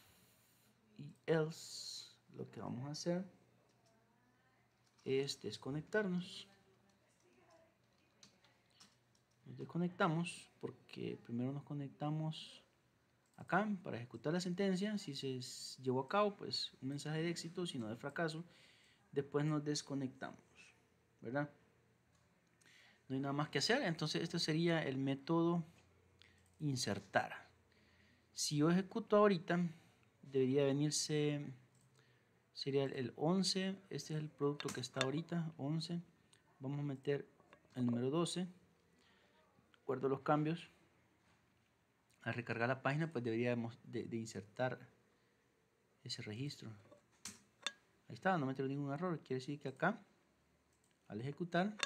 y else, lo que vamos a hacer es desconectarnos. Nos desconectamos porque primero nos conectamos acá para ejecutar la sentencia. Si se llevó a cabo, pues un mensaje de éxito, si no de fracaso. Después nos desconectamos, ¿verdad? No hay nada más que hacer. Entonces, este sería el método insertar. Si yo ejecuto ahorita, debería venirse, sería el 11. Este es el producto que está ahorita, 11. Vamos a meter el número 12. Guardo los cambios al recargar la página, pues deberíamos de, insertar ese registro. Ahí está, no me tengo ningún error. Quiere decir que acá, al ejecutar,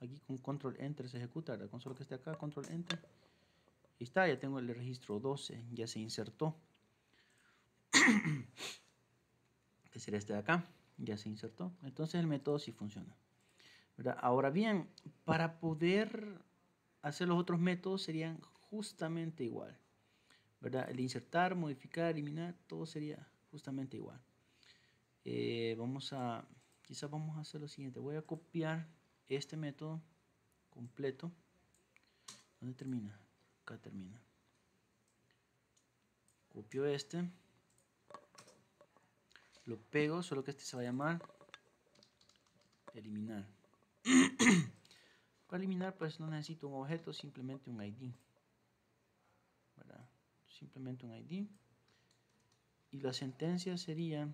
aquí con control enter se ejecuta, la consola que esté acá, control enter. Está, ya tengo el registro 12, ya se insertó. que sería este de acá, ya se insertó. Entonces el método sí funciona. Ahora bien, para poder hacer los otros métodos serían justamente igual. ¿verdad? El insertar, modificar, eliminar, todo sería justamente igual. Eh, vamos a, quizás vamos a hacer lo siguiente. Voy a copiar este método completo. ¿Dónde termina? Acá termina. Copio este. Lo pego, solo que este se va a llamar eliminar. Para eliminar, pues no necesito un objeto, simplemente un ID. Simplemente un ID. Y la sentencia sería...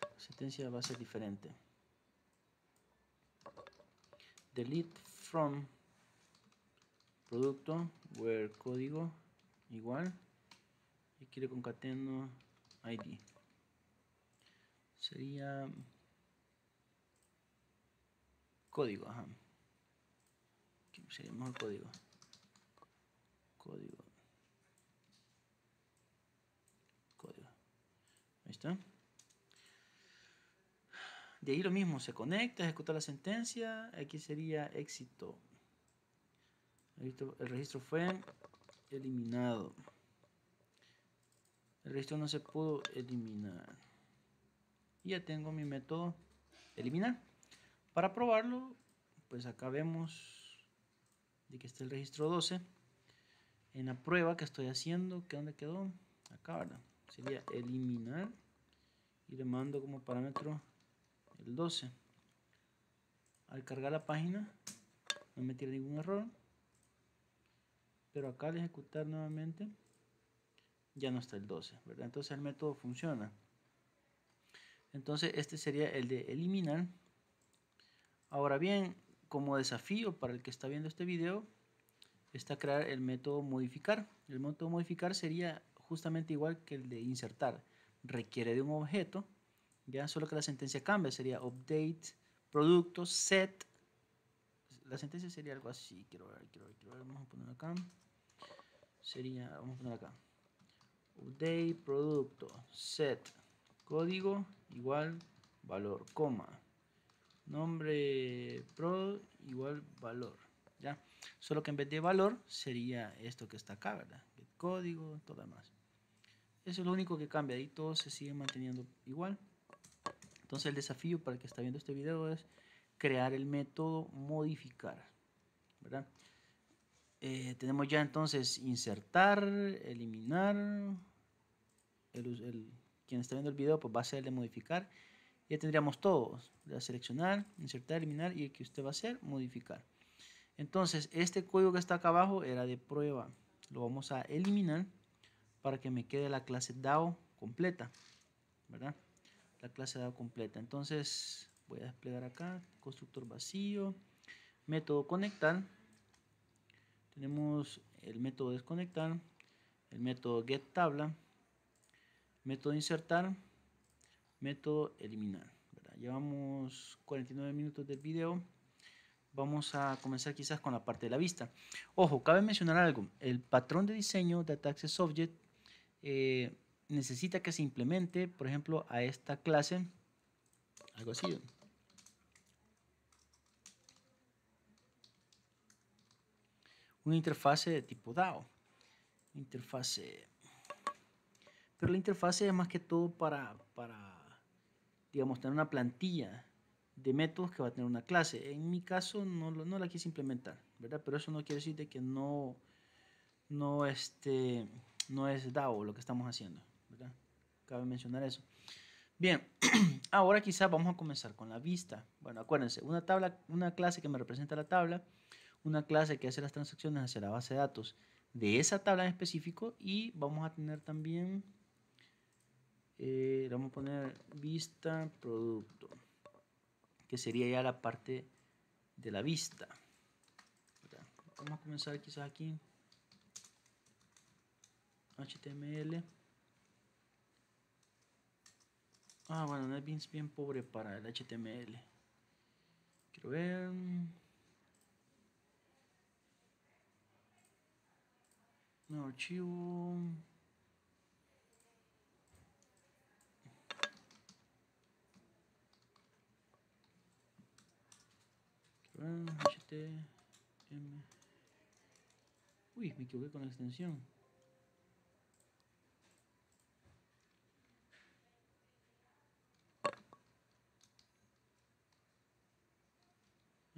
La sentencia va a ser diferente. Delete from producto where código igual y quiero concateno ID sería Código, ajá. Sería mejor código. Código. Código. Ahí está. De ahí lo mismo, se conecta, ejecuta la sentencia. Aquí sería éxito. El registro fue eliminado. El registro no se pudo eliminar. Y ya tengo mi método eliminar. Para probarlo, pues acá vemos de que está el registro 12. En la prueba que estoy haciendo, ¿qué dónde quedó? Acá, ¿verdad? Sería eliminar y le mando como parámetro el 12. Al cargar la página, no me ningún error. Pero acá al ejecutar nuevamente, ya no está el 12, ¿verdad? Entonces el método funciona. Entonces este sería el de eliminar Ahora bien, como desafío para el que está viendo este video, está crear el método modificar. El método modificar sería justamente igual que el de insertar. Requiere de un objeto, ya solo que la sentencia cambia, sería update, producto, set. La sentencia sería algo así, quiero ver, quiero ver, quiero ver, vamos a poner acá. Sería, vamos a poner acá. Update, producto, set, código, igual, valor, coma nombre pro igual valor ya solo que en vez de valor sería esto que está acá verdad el código todo demás eso es lo único que cambia ahí todo se sigue manteniendo igual entonces el desafío para el que está viendo este video es crear el método modificar verdad eh, tenemos ya entonces insertar eliminar el, quien está viendo el video pues va a ser el de modificar ya tendríamos todos. a seleccionar, insertar, eliminar y el que usted va a hacer, modificar. Entonces, este código que está acá abajo era de prueba. Lo vamos a eliminar para que me quede la clase DAO completa. ¿Verdad? La clase DAO completa. Entonces, voy a desplegar acá, constructor vacío, método conectar. Tenemos el método desconectar, el método get tabla, método insertar, método eliminar. Llevamos 49 minutos del video. Vamos a comenzar quizás con la parte de la vista. Ojo, cabe mencionar algo. El patrón de diseño de Access Object eh, necesita que se implemente, por ejemplo, a esta clase, algo así. Una interfase de tipo DAO. Interfase. Pero la interfase es más que todo para, para digamos, tener una plantilla de métodos que va a tener una clase. En mi caso no, no la quise implementar, ¿verdad? Pero eso no quiere decir de que no, no, este, no es DAO lo que estamos haciendo. Cabe mencionar eso. Bien, ahora quizás vamos a comenzar con la vista. Bueno, acuérdense, una tabla, una clase que me representa la tabla, una clase que hace las transacciones hacia la base de datos de esa tabla en específico y vamos a tener también, eh, vamos a poner vista producto, que sería ya la parte de la vista. Vamos a comenzar quizás aquí. HTML. Ah, bueno, NetBeans es bien pobre para el HTML. Quiero ver. No, archivo. HTML. Uy, me equivoqué con la extensión.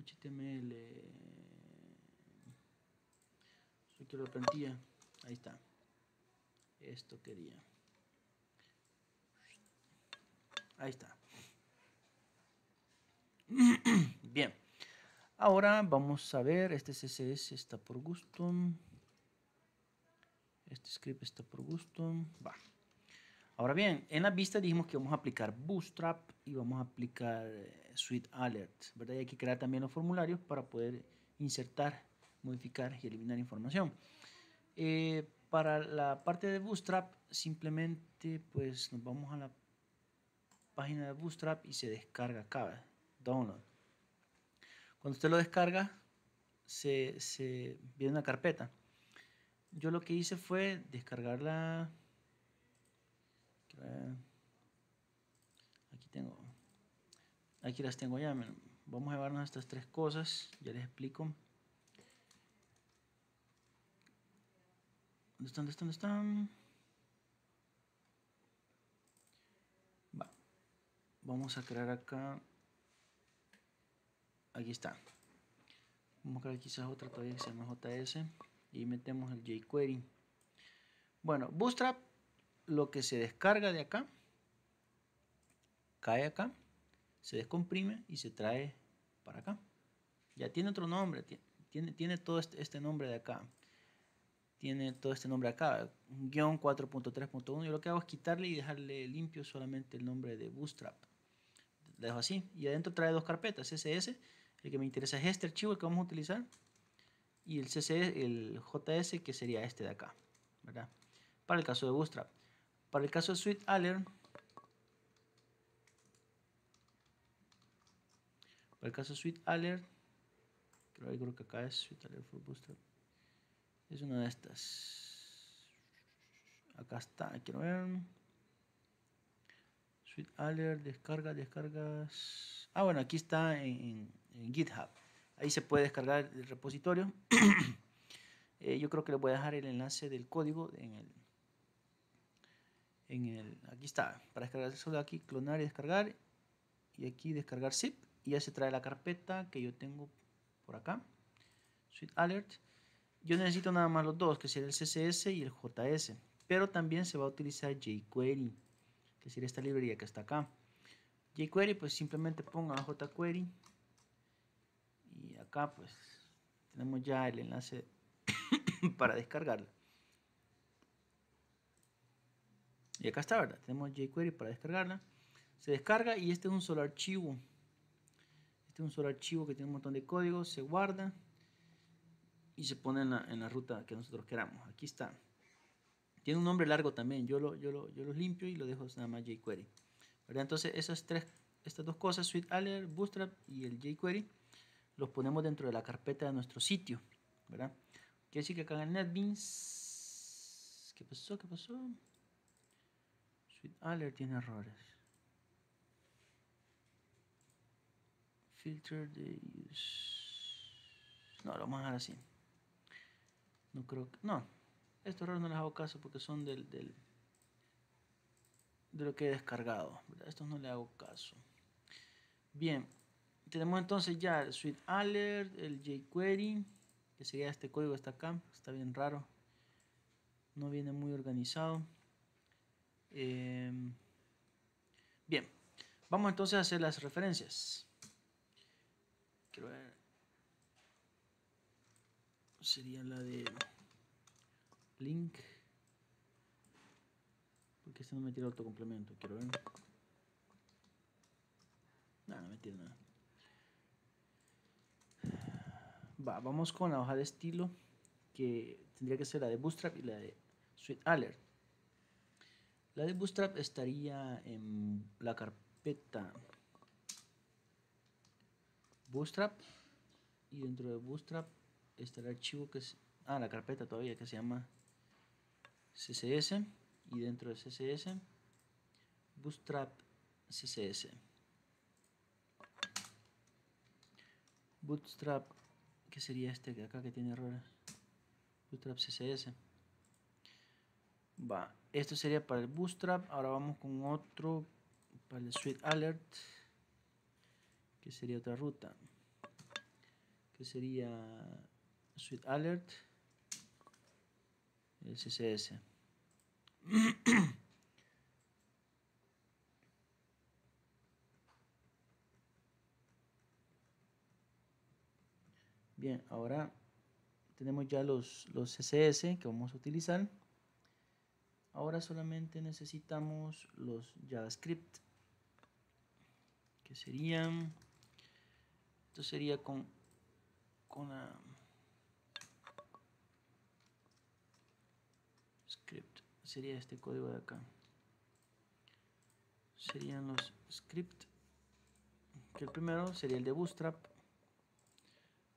HTML. Quiero la plantilla. Ahí está. Esto quería. Ahí está. Bien. Ahora vamos a ver. Este CSS está por gusto. Este script está por gusto. Va. Ahora bien, en la vista dijimos que vamos a aplicar Bootstrap y vamos a aplicar eh, Suite Alert, ¿verdad? Hay que crear también los formularios para poder insertar, modificar y eliminar información. Eh, para la parte de Bootstrap, simplemente pues nos vamos a la página de Bootstrap y se descarga acá, download. Cuando usted lo descarga, se, se viene una carpeta. Yo lo que hice fue descargarla. Aquí tengo. Aquí las tengo ya. Vamos a llevarnos estas tres cosas. Ya les explico. ¿Dónde están? ¿Dónde están? ¿Dónde están? Va. Vamos a crear acá. Aquí está. Vamos a crear quizás otra todavía que se llama JS. Y metemos el jQuery. Bueno, Bootstrap, lo que se descarga de acá, cae acá, se descomprime y se trae para acá. Ya tiene otro nombre, tiene, tiene todo este, este nombre de acá tiene todo este nombre acá, guion 4.3.1. Yo lo que hago es quitarle y dejarle limpio solamente el nombre de Bootstrap. Dejo así. Y adentro trae dos carpetas, CSS. El que me interesa es este archivo, el que vamos a utilizar. Y el CSS, el JS, que sería este de acá. ¿verdad? Para el caso de Bootstrap. Para el caso de Suite Alert. Para el caso de Suite Alert. Creo, que acá es Suite Alert for Bootstrap es una de estas acá está quiero ver Sweet Alert descarga descargas ah bueno aquí está en, github ahí se puede descargar el repositorio eh, yo creo que les voy a dejar el enlace del código en el en el aquí está para descargar solo aquí clonar y descargar y aquí descargar zip y ya se trae la carpeta que yo tengo por acá Sweet Alert yo necesito nada más los dos, que sería el CSS y el JS. Pero también se va a utilizar jQuery, que sería esta librería que está acá. jQuery, pues simplemente ponga jQuery. Y acá pues tenemos ya el enlace para descargarlo. Y acá está, ¿verdad? Tenemos jQuery para descargarla. Se descarga y este es un solo archivo. Este es un solo archivo que tiene un montón de código. Se guarda y se pone en la, ruta que nosotros queramos. Aquí está. Tiene un nombre largo también. Yo lo, yo lo, yo los limpio y lo dejo nada más jQuery. Entonces, esas tres, estas dos cosas, Sweet Alert, Bootstrap y el jQuery, los ponemos dentro de la carpeta de nuestro sitio. ¿verdad? Quiere decir que acá en NetBeans. ¿Qué pasó? ¿Qué pasó? Sweet Alert tiene errores. Filter de No, lo vamos a dejar así. No creo que... No, estos errores no les hago caso porque son del, del de lo que he descargado. Estos no le hago caso. Bien, tenemos entonces ya el alert, el jQuery, que sería este código está acá, está bien raro, no viene muy organizado. Em, bien, vamos entonces a hacer las referencias. Quiero ver. Sería la de link. Porque este no me tira autocomplemento, quiero ver. No, no me tira nada. Va, vamos con la hoja de estilo que tendría que ser la de Bootstrap y la de Suite Alert. La de Bootstrap estaría en la carpeta Bootstrap y dentro de Bootstrap está el archivo que es, ah, la carpeta todavía que se llama CSS y dentro de CSS Bootstrap CSS. Bootstrap, que sería este que acá que tiene errores? Bootstrap CSS. Va, esto sería para el Bootstrap. Ahora vamos con otro para el Suite Alert, que sería otra ruta, que sería Suite Alert, el CSS. Bien, ahora tenemos ya los, los CSS que vamos a utilizar. Ahora solamente necesitamos los JavaScript, que serían, esto sería con, con la script, sería este código de acá. Serían los script, que el primero sería el de Bootstrap,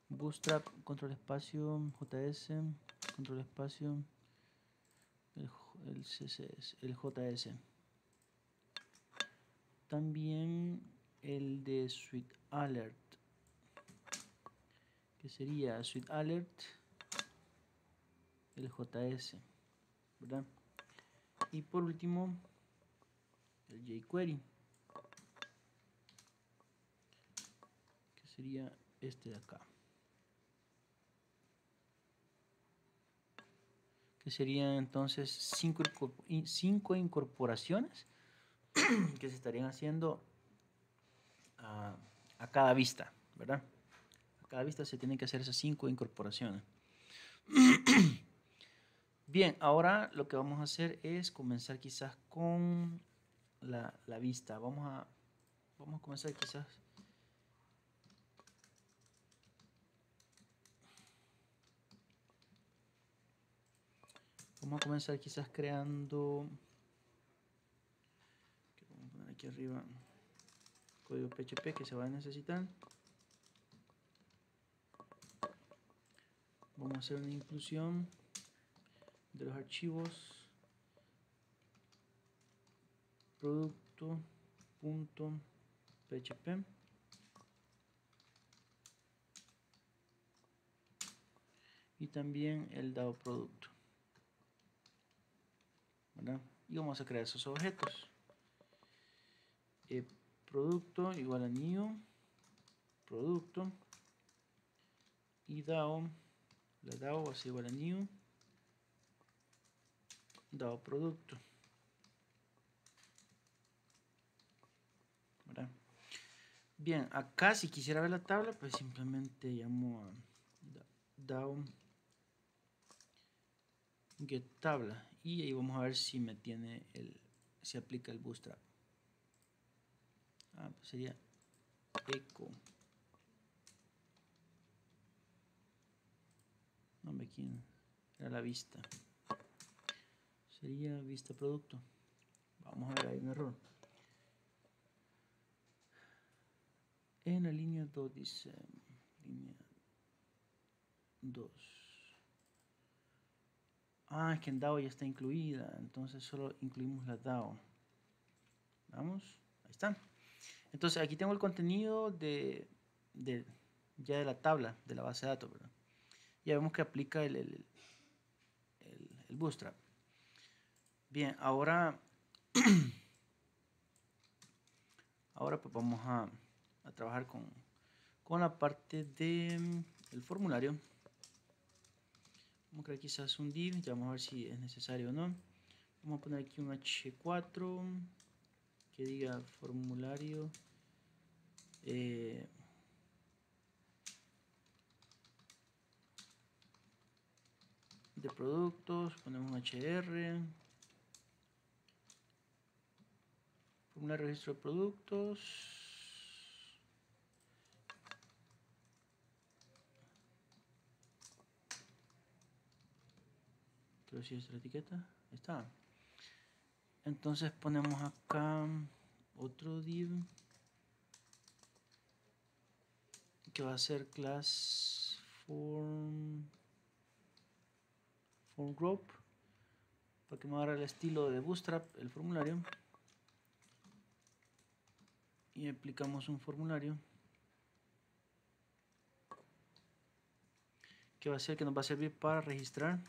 Bootstrap, control espacio, JS, control espacio, el, CSS, el JS. También el de Suite Alert, que sería Suite Alert, el JS, ¿verdad? Y por último, el jQuery, que sería este de acá. Serían entonces cinco, cinco incorporaciones que se estarían haciendo a, a, cada vista, ¿verdad? A cada vista se tienen que hacer esas cinco incorporaciones. Bien, ahora lo que vamos a hacer es comenzar quizás con la, la vista. Vamos a, vamos a comenzar quizás Vamos a comenzar quizás creando. Aquí arriba código PHP que se va a necesitar. Vamos a hacer una inclusión de los archivos producto.php y también el dado producto. Y vamos a crear esos objetos. Eh, producto igual a new, producto, y DAO, la DAO va a ser igual a new, DAO producto. Bien, acá si quisiera ver la tabla, pues simplemente llamo a DAO get tabla y ahí vamos a ver si me tiene el si aplica el bootstrap. Ah, pues sería eco. No me quién era la vista. Sería vista producto. Vamos a ver hay un error. En la línea 2 dice línea 2 Ah, es que en DAO ya está incluida, entonces solo incluimos la DAO. Vamos, ahí está. Entonces aquí tengo el contenido de, ya de la tabla, de la base de datos. Ya vemos que aplica el, el, Bootstrap. Bien, ahora, ahora pues vamos a, a trabajar con, con la parte de mm, el formulario. Vamos a crear quizás un div, ya vamos a ver si es necesario o no. Vamos a poner aquí un H4 que diga formulario. Eh, de productos, ponemos un HR, formulario registro de productos, creo si es la etiqueta, está. Entonces ponemos acá otro div que va a ser class form form group para que me agarre el estilo de bootstrap el formulario y aplicamos un formulario que va a ser que nos va a servir para registrar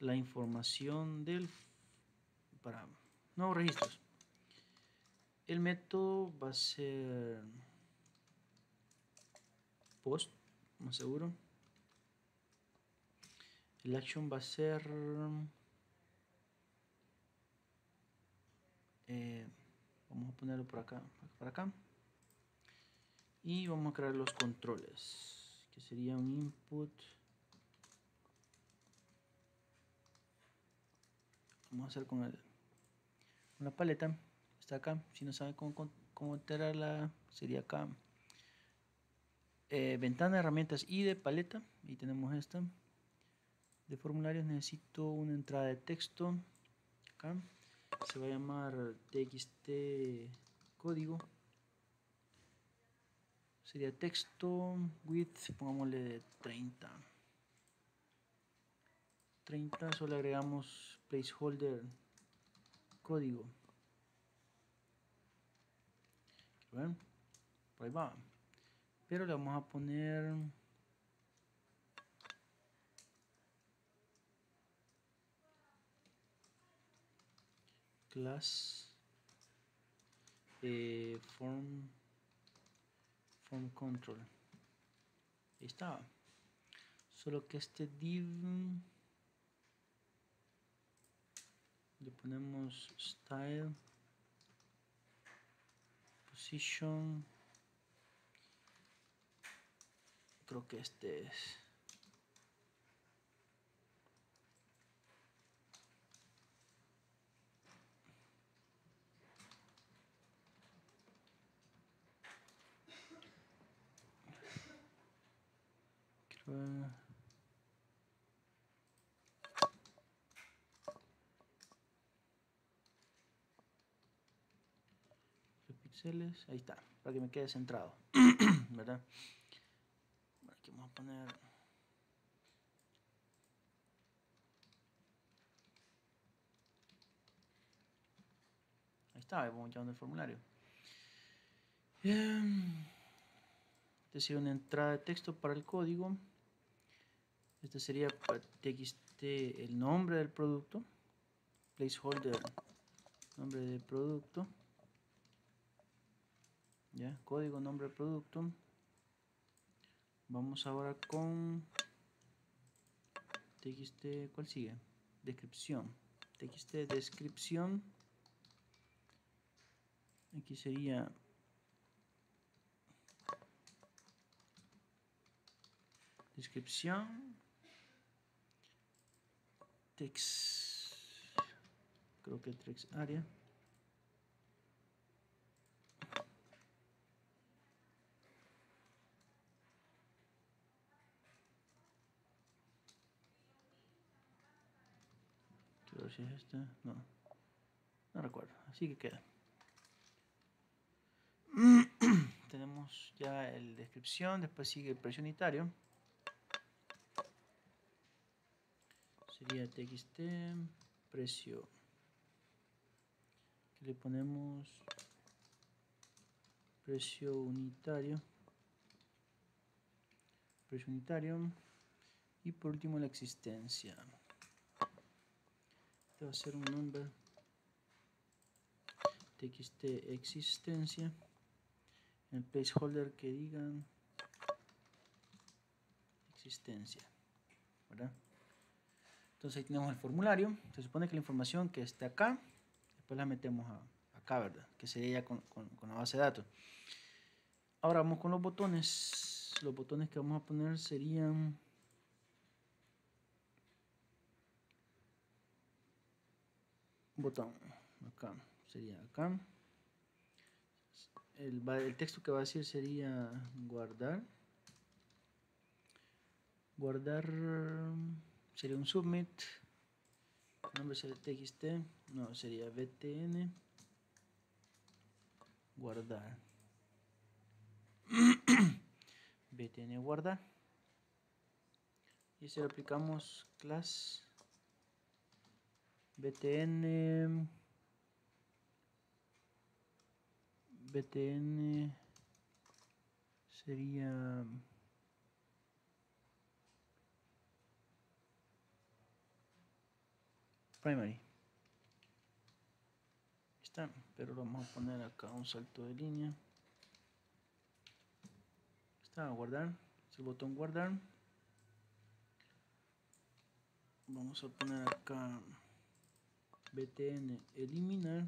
la información del para nuevos registros. El método va a ser post más seguro. El action va a ser eh, vamos a ponerlo por acá por acá. Y vamos a crear los controles que sería un input vamos a hacer con, el, con la paleta. Está acá si no saben cómo, cómo alterarla sería acá. Eh, ventana herramientas y de paleta. Y tenemos esta. De formularios necesito una entrada de texto. Acá. Se va a llamar txt código. Sería texto width pongámosle de 30 30 solo agregamos placeholder código. ¿Ven? Por ahí va. Pero le vamos a poner class eh, form form control. Está. Solo que este div le ponemos style position. Creo que este es píxeles ahí está para que me quede centrado verdad aquí vamos a poner ahí está vamos llevando el formulario. Este sería una entrada de texto para el código. Este sería txt el nombre del producto placeholder nombre del producto ya código nombre producto. Vamos ahora con txt cuál sigue descripción. Txt descripción. Aquí sería descripción. Text. Creo que text área quiero ver si es esta no. No recuerdo así que queda. Tenemos ya el descripción después sigue el precio unitario sería txt precio. Le ponemos precio unitario. Precio unitario. Y por último la existencia este va a ser un number txt existencia en el placeholder que digan existencia. ¿verdad? Entonces ahí tenemos el formulario. Se supone que la información que está acá, después la metemos acá, ¿verdad? Que sería ya con, con la base de datos. Ahora vamos con los botones. Los botones que vamos a poner serían... botón acá sería acá. El, el, texto que va a decir sería guardar. Guardar sería un submit. Nombre sería txt no sería btn. Guardar. btn guardar y si le aplicamos class btn btn sería primary. Está pero lo vamos a poner acá un salto de línea. Está guardar es el botón guardar. Vamos a poner acá btn eliminar.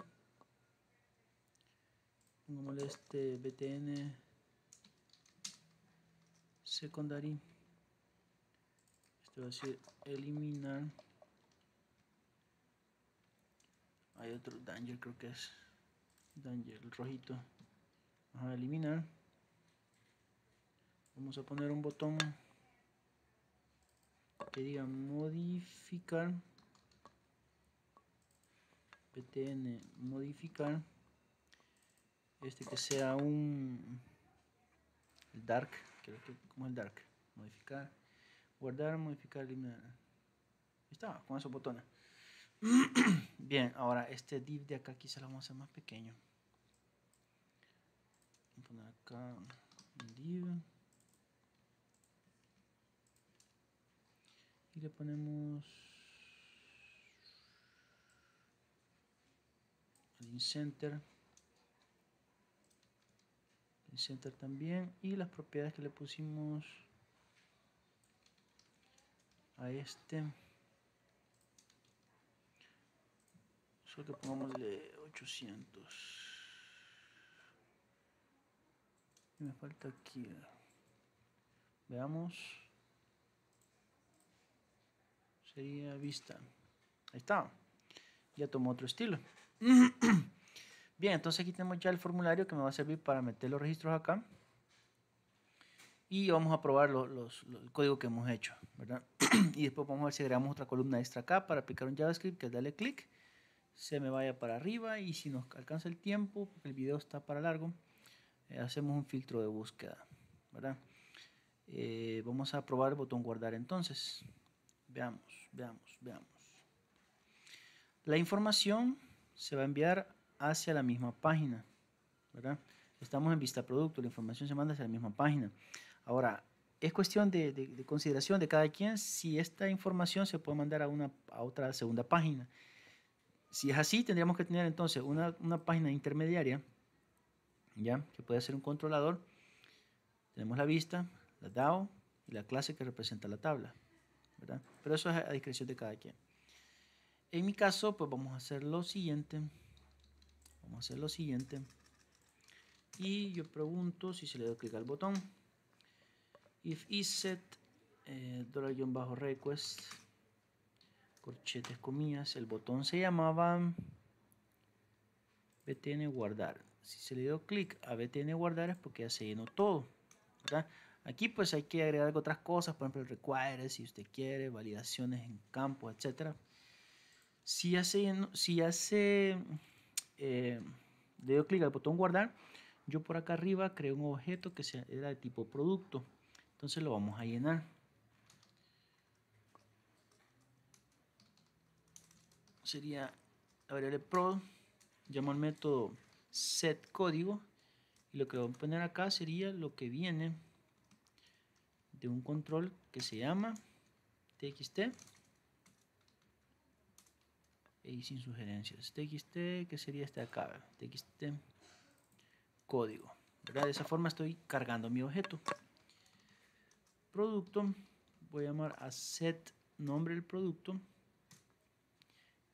Pongámosle este btn secondary este va a ser eliminar. Hay otro danger creo que es danger el rojito. Vamos a eliminar. Vamos a poner un botón que diga modificar btn modificar este que sea un dark creo que como el dark modificar guardar modificar eliminar. Está con esos botones bien ahora este div de acá quizá lo vamos a hacer más pequeño. Voy a poner acá un div. Y le ponemos center. El center también. Y las propiedades que le pusimos a este. Solo que pongámosle 800 y me falta aquí. Veamos. Sería vista. Ahí está. Ya tomó otro estilo Bien, entonces aquí tenemos ya el formulario que me va a servir para meter los registros acá. Y vamos a probar los, el código que hemos hecho, ¿verdad? y después vamos a ver si agregamos otra columna extra acá para aplicar un JavaScript, que es darle clic, se me vaya para arriba y si nos alcanza el tiempo, porque el video está para largo, eh, hacemos un filtro de búsqueda, ¿verdad? Eh, vamos a probar el botón guardar entonces. Veamos, veamos, veamos. La información se va a enviar hacia la misma página, ¿verdad? Estamos en vista producto, la información se manda hacia la misma página. Ahora, es cuestión de, consideración de cada quien si esta información se puede mandar a, una, a otra segunda página. Si es así, tendríamos que tener entonces una, una página intermediaria, ¿ya? Que puede ser un controlador. Tenemos la vista, la DAO y la clase que representa la tabla, ¿verdad? Pero eso es a discreción de cada quien. En mi caso, pues vamos a hacer lo siguiente. Vamos a hacer lo siguiente. Y yo pregunto si se le doy clic al botón. If isset eh, bajo request corchetes comillas el botón se llamaba btn guardar si se le dio clic a btn guardar es porque ya se llenó todo aquí pues hay que agregar otras cosas por ejemplo require si usted quiere validaciones en campo etcétera si hace, si hace eh, le doy clic al botón guardar, yo por acá arriba creo un objeto que era de tipo producto. Entonces lo vamos a llenar. Sería la variable pro, llamo al método set código y lo que voy a poner acá sería lo que viene de un control que se llama txt y sin sugerencias. txt, que sería este acá, txt código. De esa forma estoy cargando mi objeto. Producto, voy a llamar a set nombre del producto.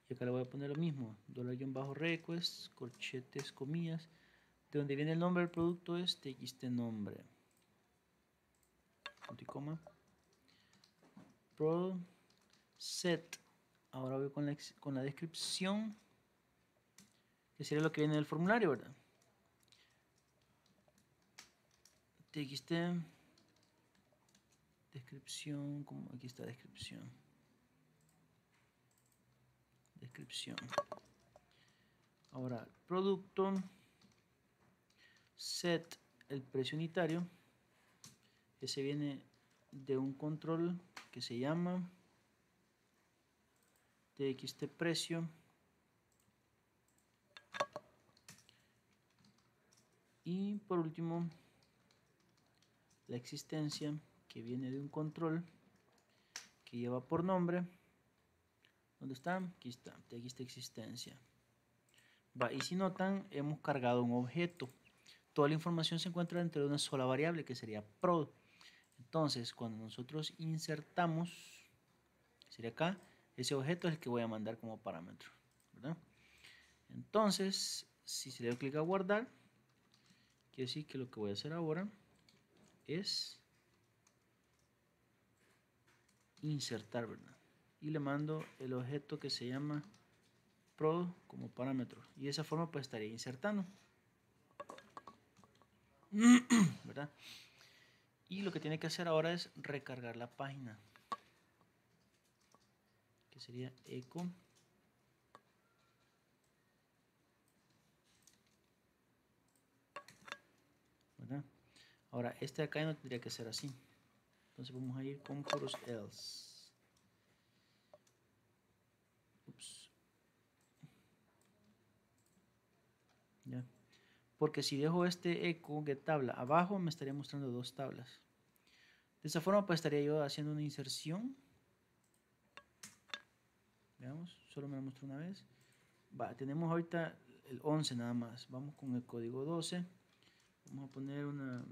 Y acá le voy a poner lo mismo, bajo request, corchetes, comillas. De donde viene el nombre del producto es txt nombre. Punto y coma. Pro set. Ahora voy con la, con la descripción. Que sería lo que viene del formulario, ¿verdad? txt descripción como aquí está descripción descripción ahora producto set el precio unitario ese viene de un control que se llama txt precio. Y por último la existencia que viene de un control que lleva por nombre ¿dónde está? aquí está, txt existencia. Y si notan hemos cargado un objeto. Toda la información se encuentra dentro de una sola variable que sería prod. Entonces cuando nosotros insertamos sería acá ese objeto es el que voy a mandar como parámetro ¿verdad? entonces si se le doy clic a guardar quiere decir que lo que voy a hacer ahora es insertar, ¿verdad? Y le mando el objeto que se llama pro como parámetro. Y de esa forma pues estaría insertando. ¿Verdad? Y lo que tiene que hacer ahora es recargar la página. Sería eco. ¿Verdad? Ahora, este de acá no tendría que ser así. Entonces vamos a ir con puros else. Ups. Ya. Porque si dejo este eco de tabla abajo, me estaría mostrando dos tablas. De esa forma, pues estaría yo haciendo una inserción. Veamos, solo me lo muestro una vez. Va, tenemos ahorita el 11 nada más. Vamos con el código 12. Vamos a poner una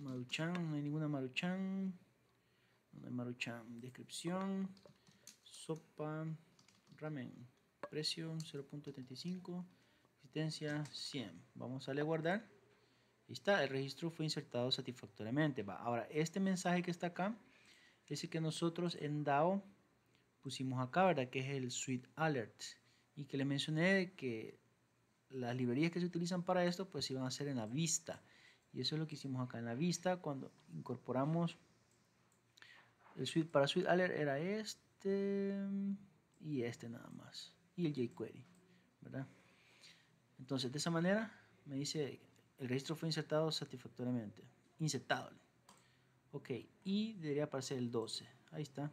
Maruchan, no hay ninguna Maruchan. No hay Maruchan. Descripción. Sopa. Ramen. Precio 0.75. Existencia 100. Vamos a darle guardar. Ahí está. El registro fue insertado satisfactoriamente. Va. Ahora, este mensaje que está acá el que nosotros en DAO pusimos acá, ¿verdad? Que es el Suite Alert. Y que le mencioné que las librerías que se utilizan para esto pues iban a ser en la vista. Y eso es lo que hicimos acá en la vista cuando incorporamos el suite para suite alert era este y este nada más. Y el jQuery verdad entonces de esa manera me dice el registro fue insertado satisfactoriamente. Insertado ok y debería aparecer el 12 ahí está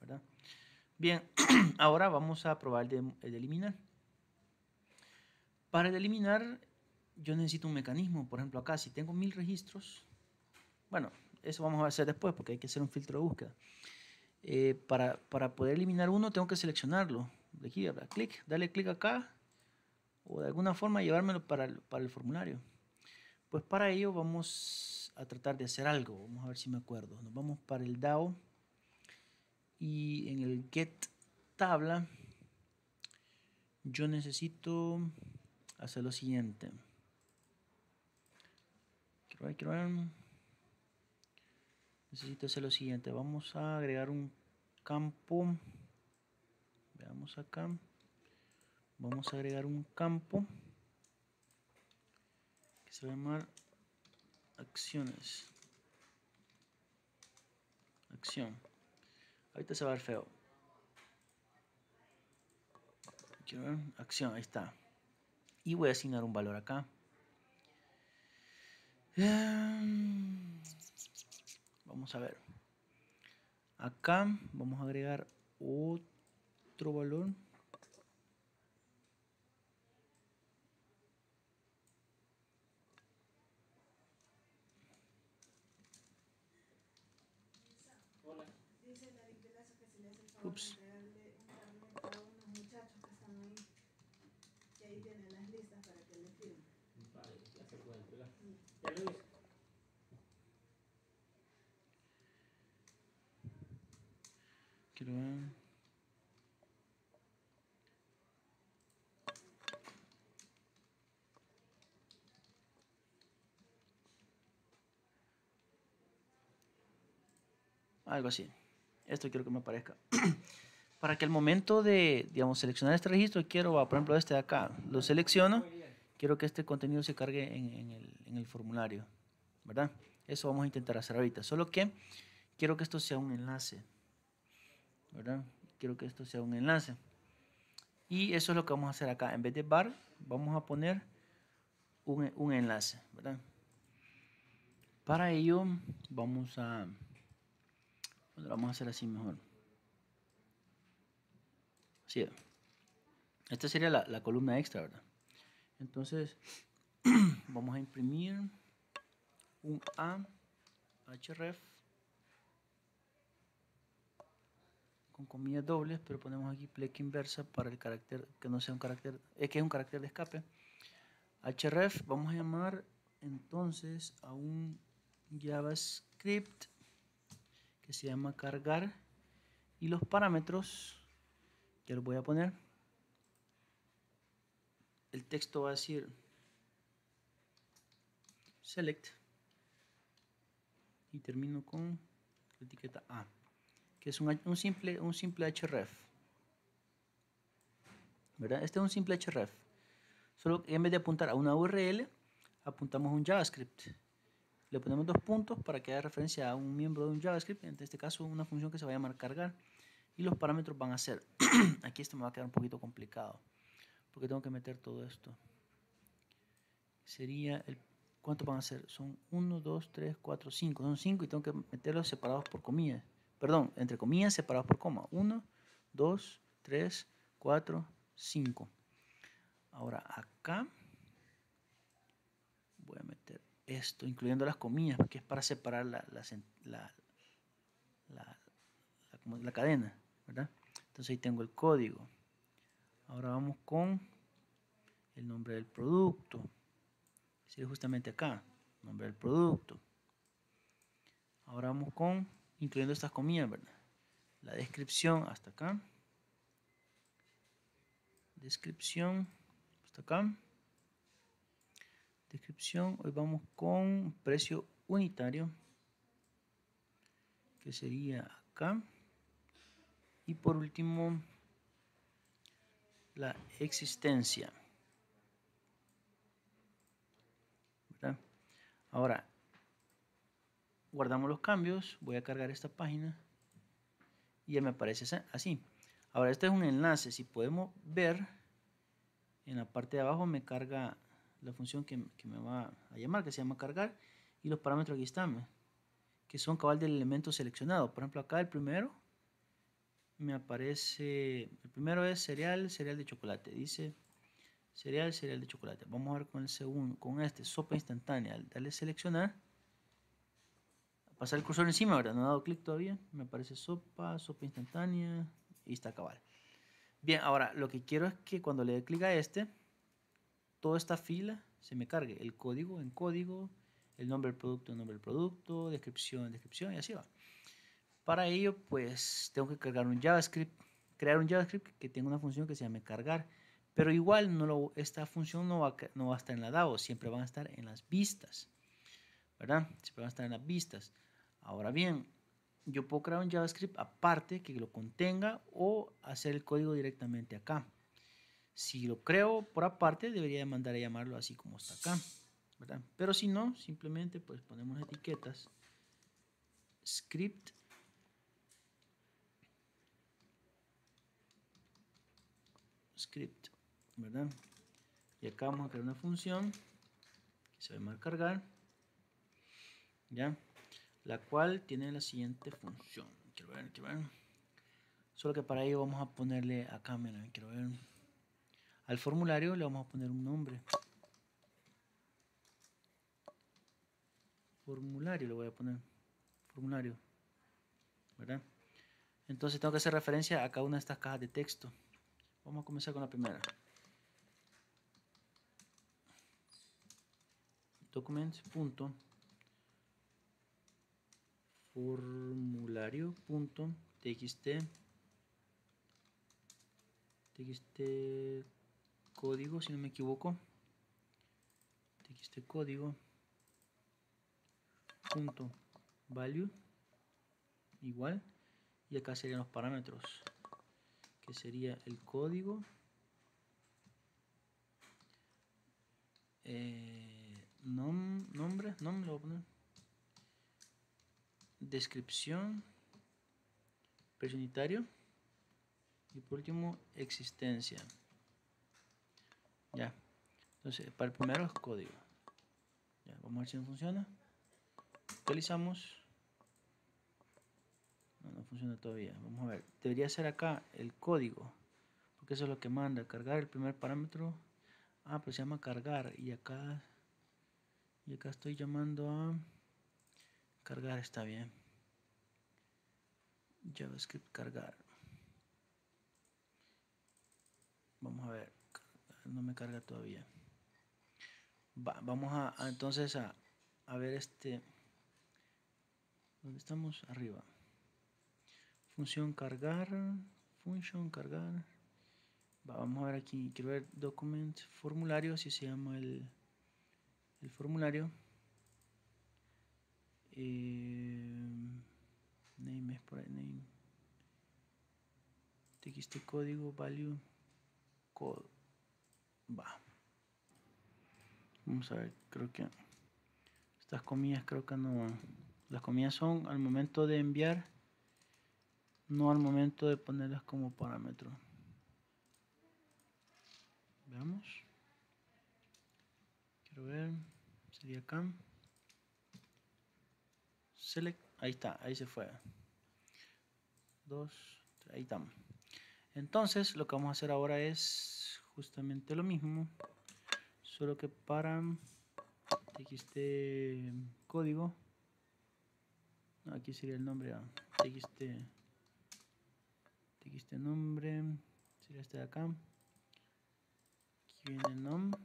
verdad bien ahora vamos a probar el de eliminar para eliminar, yo necesito un mecanismo. Por ejemplo, acá, si tengo mil registros, bueno, eso vamos a hacer después porque hay que hacer un filtro de búsqueda. Eh, para, poder eliminar uno, tengo que seleccionarlo. De aquí, clic, dale clic acá o de alguna forma llevármelo para el, para el formulario. Pues para ello vamos a tratar de hacer algo. Vamos a ver si me acuerdo. Nos vamos para el DAO y en el get tabla yo necesito hacer lo siguiente. Necesito hacer lo siguiente. Vamos a agregar un campo. Veamos acá. Vamos a agregar un campo que se va a llamar acciones. Acción. Ahorita se va a ver feo. Quiero ver. Acción, ahí está y voy a asignar un valor acá. Em, vamos a ver. Acá vamos a agregar otro valor. Ups. Algo así. Esto quiero que me aparezca. Para que al momento de, digamos, seleccionar este registro, quiero, por ejemplo, este de acá, lo selecciono, quiero que este contenido se cargue en, en, el, en el formulario, ¿verdad? Eso vamos a intentar hacer ahorita. Solo que quiero que esto sea un enlace, ¿verdad? Quiero que esto sea un enlace. Y eso es lo que vamos a hacer acá. En vez de bar, vamos a poner un, un enlace, ¿verdad? Para ello, vamos a vamos a hacer así mejor. Así. Esta sería la, la columna extra, ¿verdad? Entonces, vamos a imprimir un A href con comillas dobles, pero ponemos aquí pleca inversa para el carácter que no sea un carácter, es que es un carácter de escape. href, vamos a llamar entonces a un JavaScript que se llama cargar. Y los parámetros que los voy a poner. El texto va a decir select. Y termino con la etiqueta A que es un, simple un simple href ¿verdad? este es un simple href solo en vez de apuntar a una URL apuntamos un JavaScript le ponemos dos puntos para que haga referencia a un miembro de un JavaScript, en este caso una función que se va a llamar cargar, y los parámetros van a ser, aquí esto me va a quedar un poquito complicado, porque tengo que meter todo esto. Sería, el, ¿cuántos van a ser? Son 1, 2, 3, 4, 5, son 5 y tengo que meterlos separados por comillas, perdón, entre comillas separados por coma, 1, 2, 3, 4, 5. Ahora acá voy a meter esto, incluyendo las comillas, que es para separar la, la, la, la, cadena, ¿verdad? Entonces ahí tengo el código. Ahora vamos con el nombre del producto. Sería justamente acá, nombre del producto. Ahora vamos con, incluyendo estas comillas, ¿verdad? La descripción hasta acá. Descripción hasta acá descripción, hoy vamos con precio unitario, que sería acá. Y por último, la existencia. Ahora, guardamos los cambios, voy a cargar esta página y ya me aparece así. Ahora, este es un enlace, si podemos ver, en la parte de abajo me carga la función que, me va a llamar, que se llama cargar, y los parámetros aquí están, que son cabal del elemento seleccionado. Por ejemplo, acá el primero me aparece, el primero es cereal, cereal de chocolate, dice cereal, cereal de chocolate. Vamos a ver con el segundo, con este, sopa instantánea, al darle seleccionar, pasar el cursor encima, ¿verdad? No he dado clic todavía, me aparece sopa, sopa instantánea, y está cabal. Bien, ahora lo que quiero es que cuando le dé clic a este, toda esta fila se me cargue el código en código, el nombre del producto en nombre del producto, descripción en descripción y así va. Para ello, pues tengo que cargar un JavaScript, crear un JavaScript que tenga una función que se llame cargar. Pero igual esta función no va, no va a estar en la DAO, siempre van a estar en las vistas. ¿Verdad? Siempre van a estar en las vistas. Ahora bien, yo puedo crear un JavaScript aparte que lo contenga o hacer el código directamente acá. Si lo creo por aparte, debería mandar a llamarlo así como está acá. ¿verdad? Pero si no, simplemente pues ponemos etiquetas. Script. Script. ¿Verdad? Y acá vamos a crear una función que se va a cargar. ¿Ya? La cual tiene la siguiente función. Quiero ver, quiero ver. Solo que para ello vamos a ponerle acá, miren, quiero ver. Al formulario le vamos a poner un nombre. Formulario le voy a poner. Formulario. ¿Verdad? Entonces tengo que hacer referencia a cada una de estas cajas de texto. Vamos a comenzar con la primera. Formulario. Txt txt código, si no me equivoco. txt código punto value igual y acá serían los parámetros que sería el código eh, nombre nombre lo voy a descripción unitario y por último existencia. Ya. Entonces para el primero es código. Ya, vamos a ver si no funciona. Actualizamos. No, no funciona todavía. Vamos a ver. Debería ser acá el código porque eso es lo que manda. Cargar el primer parámetro. Ah pues se llama cargar. Y acá y acá estoy llamando a cargar está bien JavaScript cargar. Vamos a ver, no me carga todavía. vamos a, entonces a, a, ver este. ¿Dónde estamos? Arriba. Función cargar. Función cargar. vamos a ver aquí. Quiero ver document formulario. Así se llama el, el formulario. Eh, name es por ahí, name. Txt código value code. Va. Vamos a ver creo que estas comillas creo que no las comillas son al momento de enviar no al momento de ponerlas como parámetro. Veamos. Quiero ver sería acá select Ahí está, ahí se fue. Dos, ahí estamos. Entonces, lo que vamos a hacer ahora es justamente lo mismo, solo que para txt código, aquí sería el nombre, txt, txt nombre, sería este de acá. Aquí viene el nombre.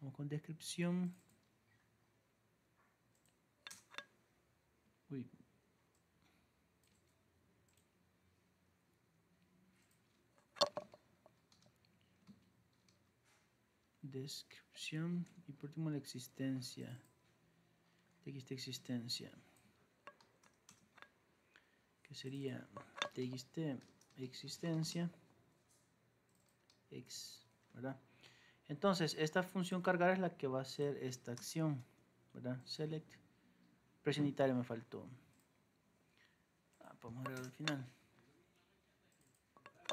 Vamos con descripción. Uy. Descripción y por último la existencia. Txt existencia. Que sería txt existencia. X, ¿verdad? Entonces, esta función cargar es la que va a hacer esta acción, ¿verdad? Select Precio unitario me faltó. Ah, vamos a ver al final.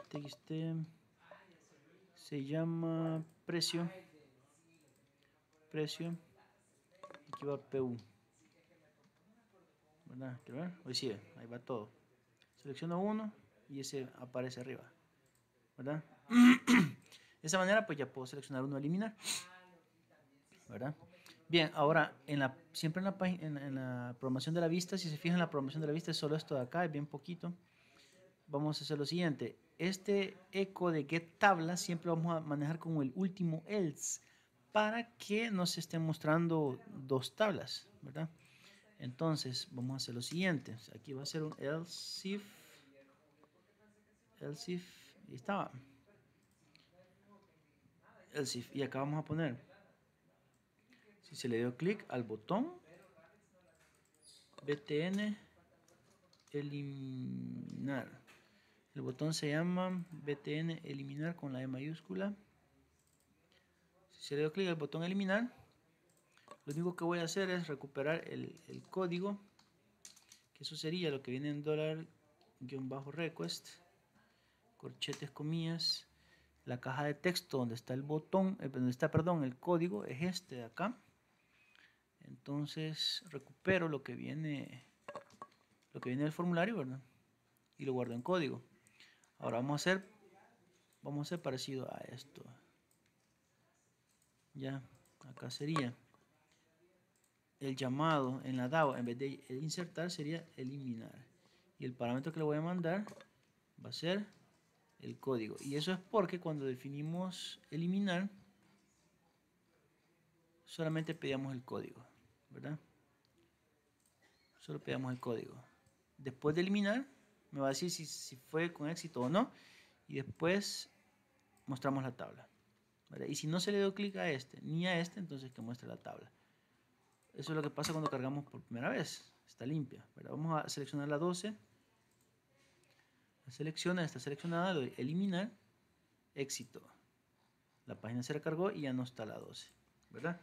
TXT se llama precio. Precio. Aquí va PU. ¿Verdad? Quiero ver. Hoy sí, ahí va todo. Selecciono uno y ese aparece arriba. ¿Verdad? De esa manera pues ya puedo seleccionar uno eliminar. ¿Verdad? Bien, ahora, en la, siempre en la, en, programación de la vista, si se fijan en la programación de la vista, es solo esto de acá, es bien poquito. Vamos a hacer lo siguiente. Este eco de get tabla siempre vamos a manejar como el último else para que nos esté mostrando dos tablas, ¿verdad? Entonces, vamos a hacer lo siguiente. Aquí va a ser un else if, else if, y. Else if, y acá vamos a poner si se le dio clic al botón btn eliminar. El botón se llama btn eliminar con la e mayúscula. Si se le dio clic al botón eliminar lo único que voy a hacer es recuperar el, código que eso sería lo que viene en dólar guion bajo request corchetes comillas. La caja de texto donde está el botón, eh, donde está, perdón, el código es este de acá. Entonces recupero lo que viene lo que viene del formulario, ¿verdad? Y lo guardo en código. Ahora vamos a hacer vamos a hacer parecido a esto. Ya, acá sería el llamado en la DAO, en vez de insertar sería eliminar. Y el parámetro que le voy a mandar va a ser el código. Y eso es porque cuando definimos eliminar, solamente pedíamos el código. ¿Verdad? Solo pegamos el código. Después de eliminar, me va a decir si, fue con éxito o no. y después mostramos la tabla. Y si no se le dio clic a este ni a este, entonces que muestre la tabla. Eso es lo que pasa cuando cargamos por primera vez. Está limpia. Vamos a seleccionar la 12. La selecciona, está seleccionada, doy eliminar, éxito. La página se recargó y ya no está la 12. ¿Verdad?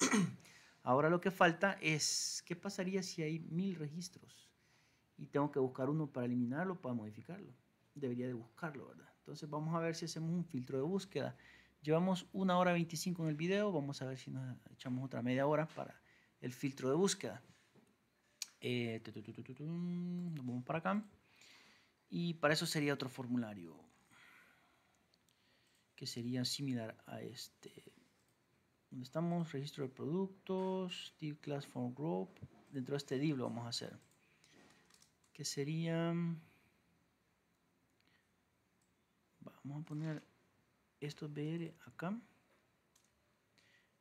Ahora lo que falta es, ¿qué pasaría si hay mil registros? Y tengo que buscar uno para eliminarlo, para modificarlo. Debería de buscarlo, ¿verdad? Entonces vamos a ver si hacemos un filtro de búsqueda. Llevamos una hora 25 en el video, vamos a ver si nos echamos otra media hora para el filtro de búsqueda. Eh, nos vamos para acá. Y para eso sería otro formulario que sería similar a este donde estamos, registro de productos, div class form group, dentro de este div lo vamos a hacer, que sería, vamos a poner estos BR acá,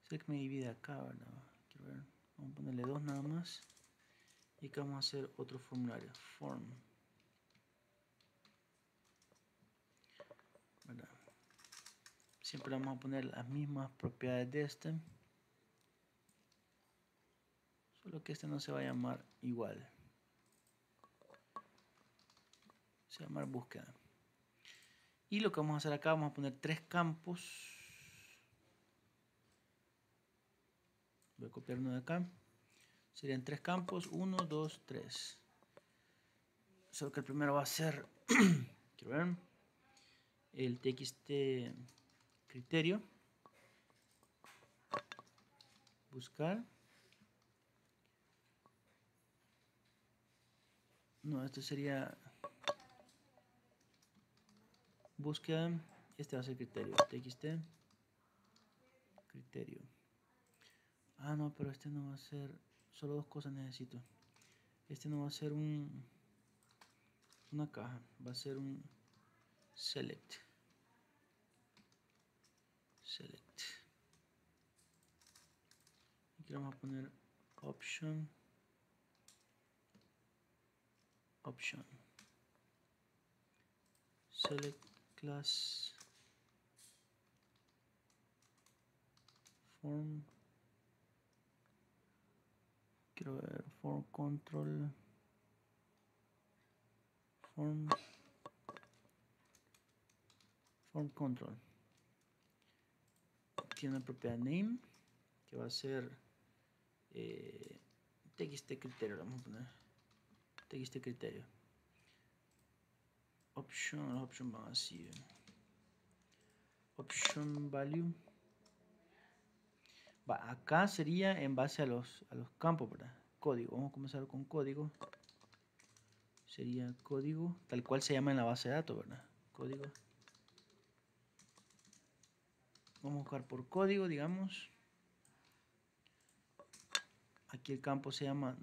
sé que me divide acá, ¿verdad? Ver, vamos a ponerle dos nada más, y acá vamos a hacer otro formulario, form, siempre vamos a poner las mismas propiedades de este. Solo que este no se va a llamar igual. Se va a llamar búsqueda. Y lo que vamos a hacer acá vamos a poner tres campos. Voy a copiar uno de acá. Serían tres campos. 1, 2, 3 solo que el primero va a ser el txt criterio, buscar, no, esto sería búsqueda, este va a ser criterio, txt, criterio. Ah, no, pero este no va a ser, solo dos cosas necesito. Este no va a ser un, una caja, va a ser un select select. Aquí vamos a poner option. Option. Select class form. Quiero ver form control. Form. Form control tiene una propiedad name que va a ser eh, txt criterio vamos a poner. Txt criterio. Option option va así option value. Va acá sería en base a los a los campos ¿verdad? código. Vamos a comenzar con código. Sería código tal cual se llama en la base de datos verdad código Vamos a buscar por código, digamos. Aquí el campo se llama,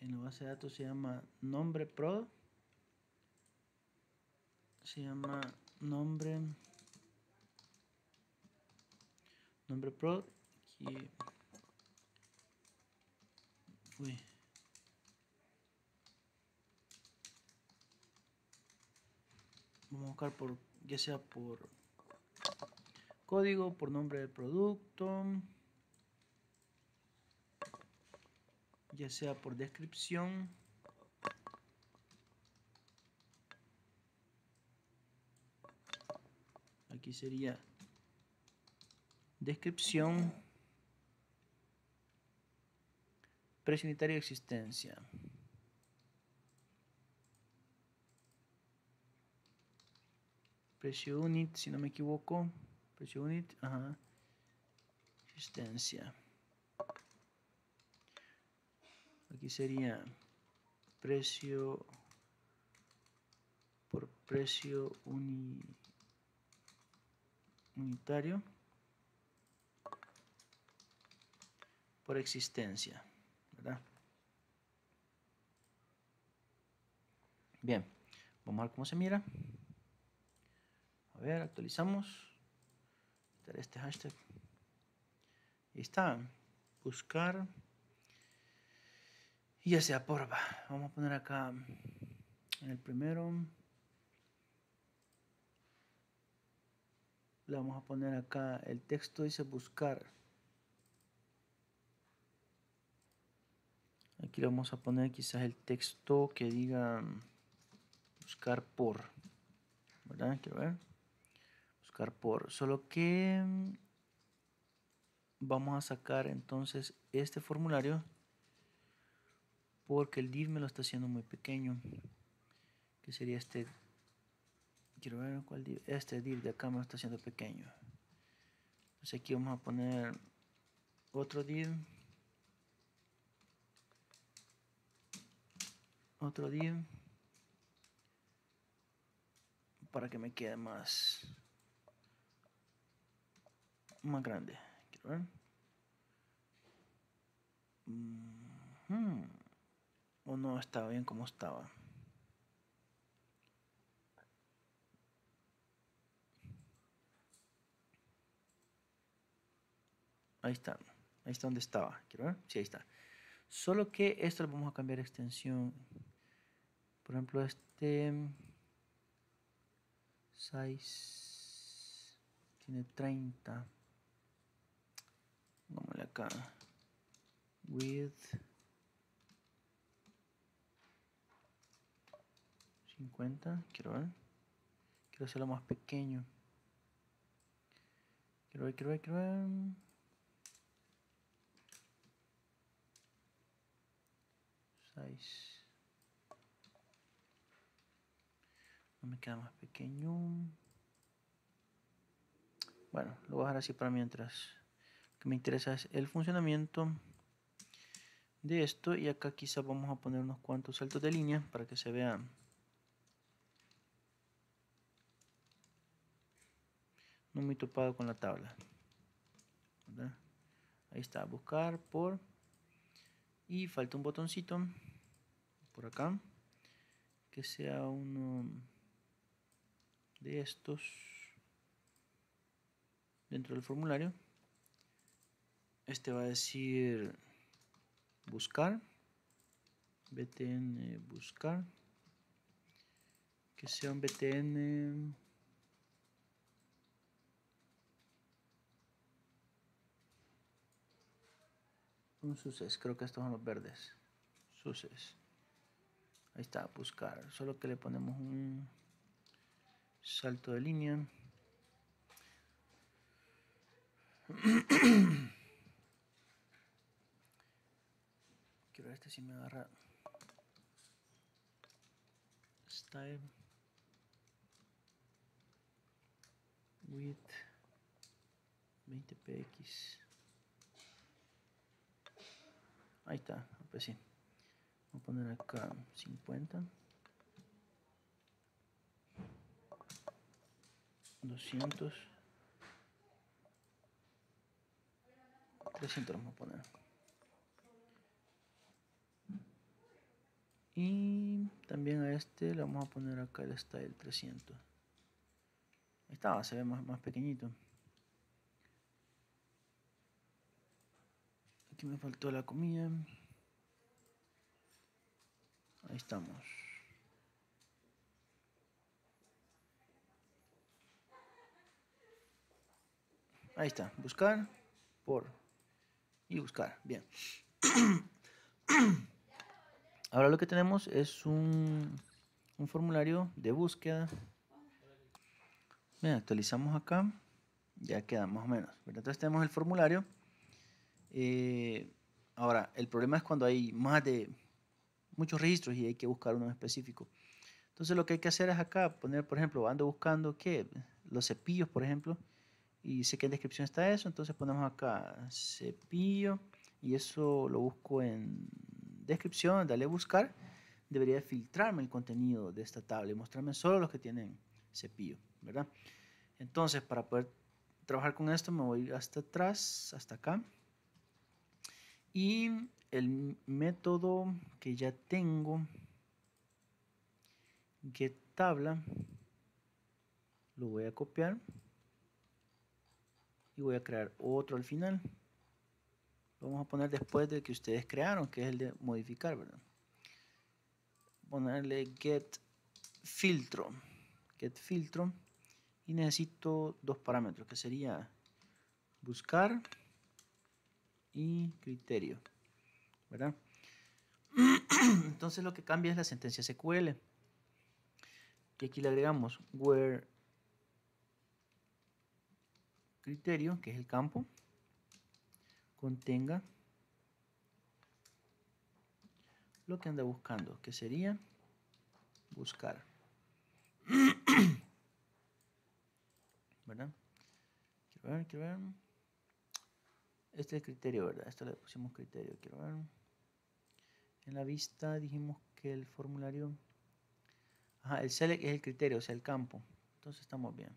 en la base de datos se llama nombre pro. Se llama nombre, nombre pro. Aquí, uy. Vamos a buscar por, ya sea por código por nombre del producto, ya sea por descripción. Aquí sería descripción, precio unitario de existencia. Precio unit, si no me equivoco precio unit, ajá, existencia. Aquí sería precio por precio unitario por existencia, ¿verdad? Bien, vamos a ver cómo se mira. A ver, actualizamos este hashtag. Está. Buscar. Y ya sea por Vamos a poner acá en el primero. le vamos a poner acá, el texto dice buscar. Aquí le vamos a poner quizás el texto que diga buscar por. ¿Verdad? Quiero ver. Por. Solo que vamos a sacar entonces este formulario porque el div me lo está haciendo muy pequeño. Que sería este quiero ver cuál div. Este div de acá me lo está haciendo pequeño. Entonces aquí vamos a poner otro div. Otro div. Para que me quede más más grande. Quiero ver. O no estaba bien como estaba. Ahí está. Ahí está donde estaba. ¿Quiero ver? Sí, ahí está. Solo que esto lo vamos a cambiar extensión. Por ejemplo, este size tiene 30. Vámonos acá. Width 50. Quiero ver. Quiero hacerlo más pequeño. Quiero ver, quiero ver, quiero ver. No me queda más pequeño. Bueno, lo voy a dejar así para mientras. Me interesa es el funcionamiento de esto. Y acá quizá vamos a poner unos cuantos saltos de línea para que se vea no muy topado con la tabla. Ahí está, buscar por y falta un botoncito por acá que sea uno de estos dentro del formulario este va a decir buscar. Btn buscar. Que sea un btn un suces creo que estos son los verdes. Suces. Ahí está, buscar. Solo que le ponemos un salto de línea. Ver este si me agarra style width 20 px ahí está pues sí Voy a poner acá 50. 200. 300 vamos a poner. Y también a este le vamos a poner acá el style 300. Ahí está, se ve más, más pequeñito. Aquí me faltó la comida. Ahí estamos. Ahí está, buscar por y buscar. Bien. Ahora lo que tenemos es un, un formulario de búsqueda. Bien, actualizamos acá. Ya queda más o menos. Entonces tenemos el formulario. Eh, ahora, el problema es cuando hay más de muchos registros y hay que buscar uno específico. Entonces lo que hay que hacer es acá poner, por ejemplo, ando buscando que los cepillos, por ejemplo, y sé que en descripción está eso, entonces ponemos acá cepillo y eso lo busco en descripción, dale a buscar, debería filtrarme el contenido de esta tabla y mostrarme solo los que tienen cepillo, ¿verdad? Entonces, para poder trabajar con esto me voy hasta atrás, hasta acá. Y el método que ya tengo, get tabla, lo voy a copiar y voy a crear otro al final. Lo vamos a poner después de que ustedes crearon, que es el de modificar, ¿verdad? Ponerle get filtro, get filtro y necesito dos parámetros, que sería buscar y criterio, ¿verdad? Entonces lo que cambia es la sentencia SQL. Y aquí le agregamos where criterio, que es el campo, contenga lo que anda buscando, que sería buscar. ¿Verdad? Quiero ver, quiero ver. Este es el criterio, ¿verdad? Esto le pusimos criterio, quiero ver. En la vista dijimos que el formulario... Ajá, el select es el criterio, o sea, el campo. Entonces estamos bien.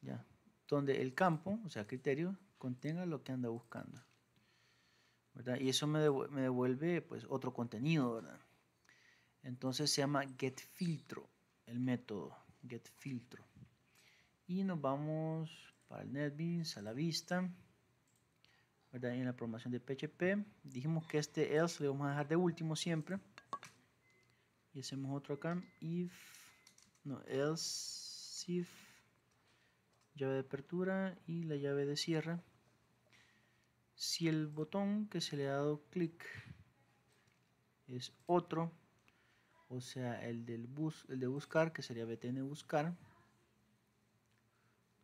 Ya. Donde el campo, o sea, criterio, contenga lo que anda buscando. ¿verdad? Y eso me devuelve, devuelve, pues otro contenido, ¿verdad? Entonces se llama getFiltro, el método getFiltro. Y nos vamos para el NetBeans a la vista. ¿verdad? En la programación de PHP dijimos que este else le vamos a dejar de último siempre. Y hacemos otro acá. If, no, else, if, llave de apertura y la llave de cierre si el botón que se le ha dado clic es otro, o sea, el, del bus, el de buscar, que sería btn buscar,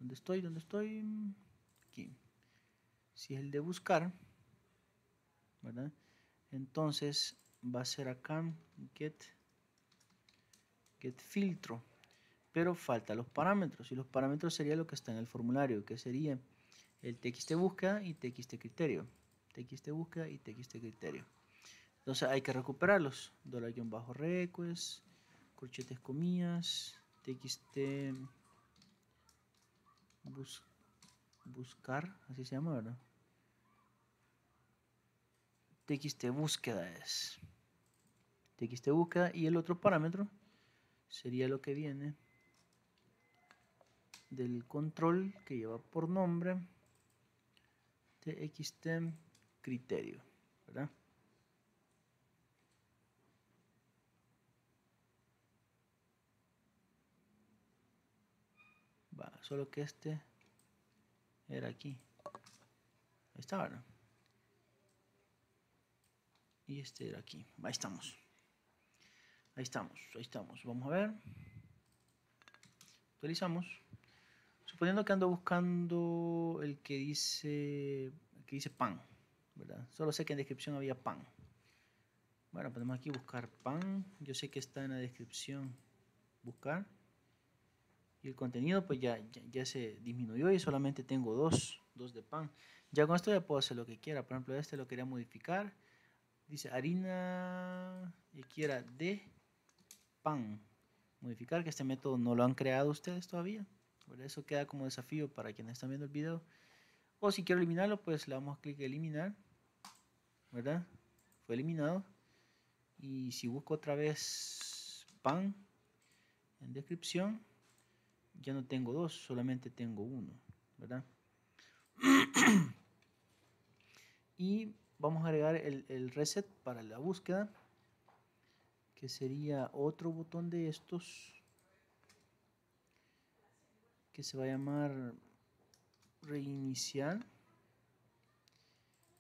¿dónde estoy? ¿Dónde estoy? Aquí. Si es el de buscar, ¿verdad? Entonces va a ser acá get, get filtro, pero falta los parámetros, y los parámetros sería lo que está en el formulario, que sería el txt búsqueda y txt criterio. txt búsqueda y txt criterio. Entonces hay que recuperarlos. Dólar bajo request, corchetes comillas, txt buscar, así se llama, ¿verdad? txt búsqueda es txt búsqueda y el otro parámetro sería lo que viene del control que lleva por nombre txt criterio, ¿verdad? Va, solo que este era aquí. Ahí está, ¿verdad? Y este era aquí. Ahí estamos. Ahí estamos, ahí estamos. Vamos a ver. Actualizamos. Suponiendo que ando buscando el que dice, que dice pan, ¿verdad? Solo sé que en descripción había pan. Bueno, podemos aquí buscar pan. Yo sé que está en la descripción buscar. Y el contenido pues ya, ya, se disminuyó y solamente tengo dos, dos de pan. Ya con esto ya puedo hacer lo que quiera. Por ejemplo, este lo quería modificar. Dice harina y quiera de pan. Modificar, que este método no lo han creado ustedes todavía. Por eso queda como desafío para quienes están viendo el video. O si quiero eliminarlo, pues le damos clic eliminar. ¿Verdad? Fue eliminado. Y si busco otra vez pan en descripción, ya no tengo dos, solamente tengo uno. ¿Verdad? y vamos a agregar el, el reset para la búsqueda que sería otro botón de estos que se va a llamar reiniciar.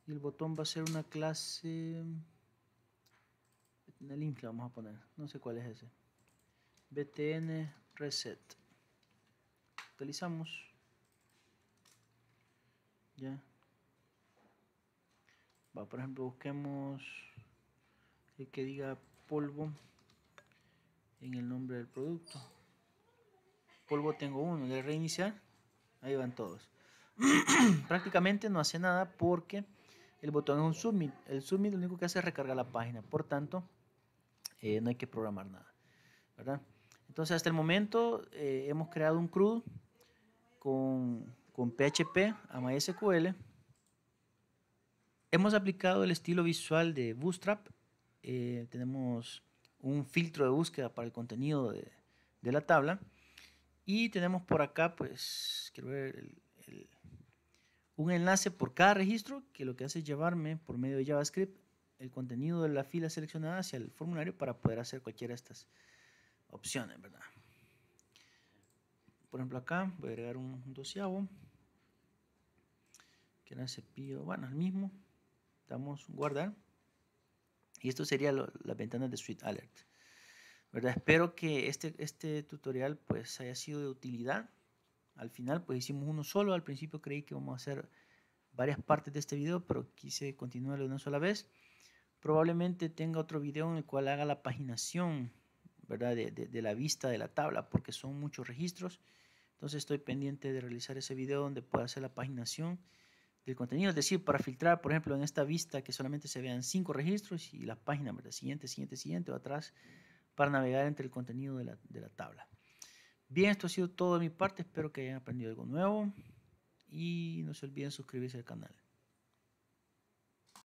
Y el botón va a ser una clase el link vamos a poner. No sé cuál es ese. Btn reset. Actualizamos. Ya. Va por ejemplo busquemos el que diga polvo en el nombre del producto polvo tengo uno, de reiniciar, ahí van todos. Prácticamente no hace nada porque el botón es un submit. El submit lo único que hace es recargar la página, por tanto, eh, no hay que programar nada. ¿verdad? Entonces, hasta el momento eh, hemos creado un CRUD con, con PHP a MySQL. Hemos aplicado el estilo visual de Bootstrap. Eh, tenemos un filtro de búsqueda para el contenido de, de la tabla y tenemos por acá, pues, quiero ver un enlace por cada registro que lo que hace es llevarme por medio de JavaScript el contenido de la fila seleccionada hacia el formulario para poder hacer cualquiera de estas opciones, ¿verdad? por ejemplo acá voy a agregar un, doceavo que era cepillo, bueno, el mismo, damos guardar y esto sería la ventana de Suite Alert. ¿Verdad? Espero que este, este tutorial pues haya sido de utilidad. Al final pues hicimos uno solo, al principio creí que vamos a hacer varias partes de este video, pero quise continuarlo una sola vez. Probablemente tenga otro video en el cual haga la paginación ¿verdad? De, de, la vista de la tabla, porque son muchos registros. Entonces estoy pendiente de realizar ese video donde pueda hacer la paginación del contenido, es decir, para filtrar, por ejemplo, en esta vista que solamente se vean cinco registros y la página, ¿verdad? Siguiente, siguiente, siguiente o atrás, para navegar entre el contenido de la, de la tabla. Bien, esto ha sido todo de mi parte, espero que hayan aprendido algo nuevo y no se olviden suscribirse al canal.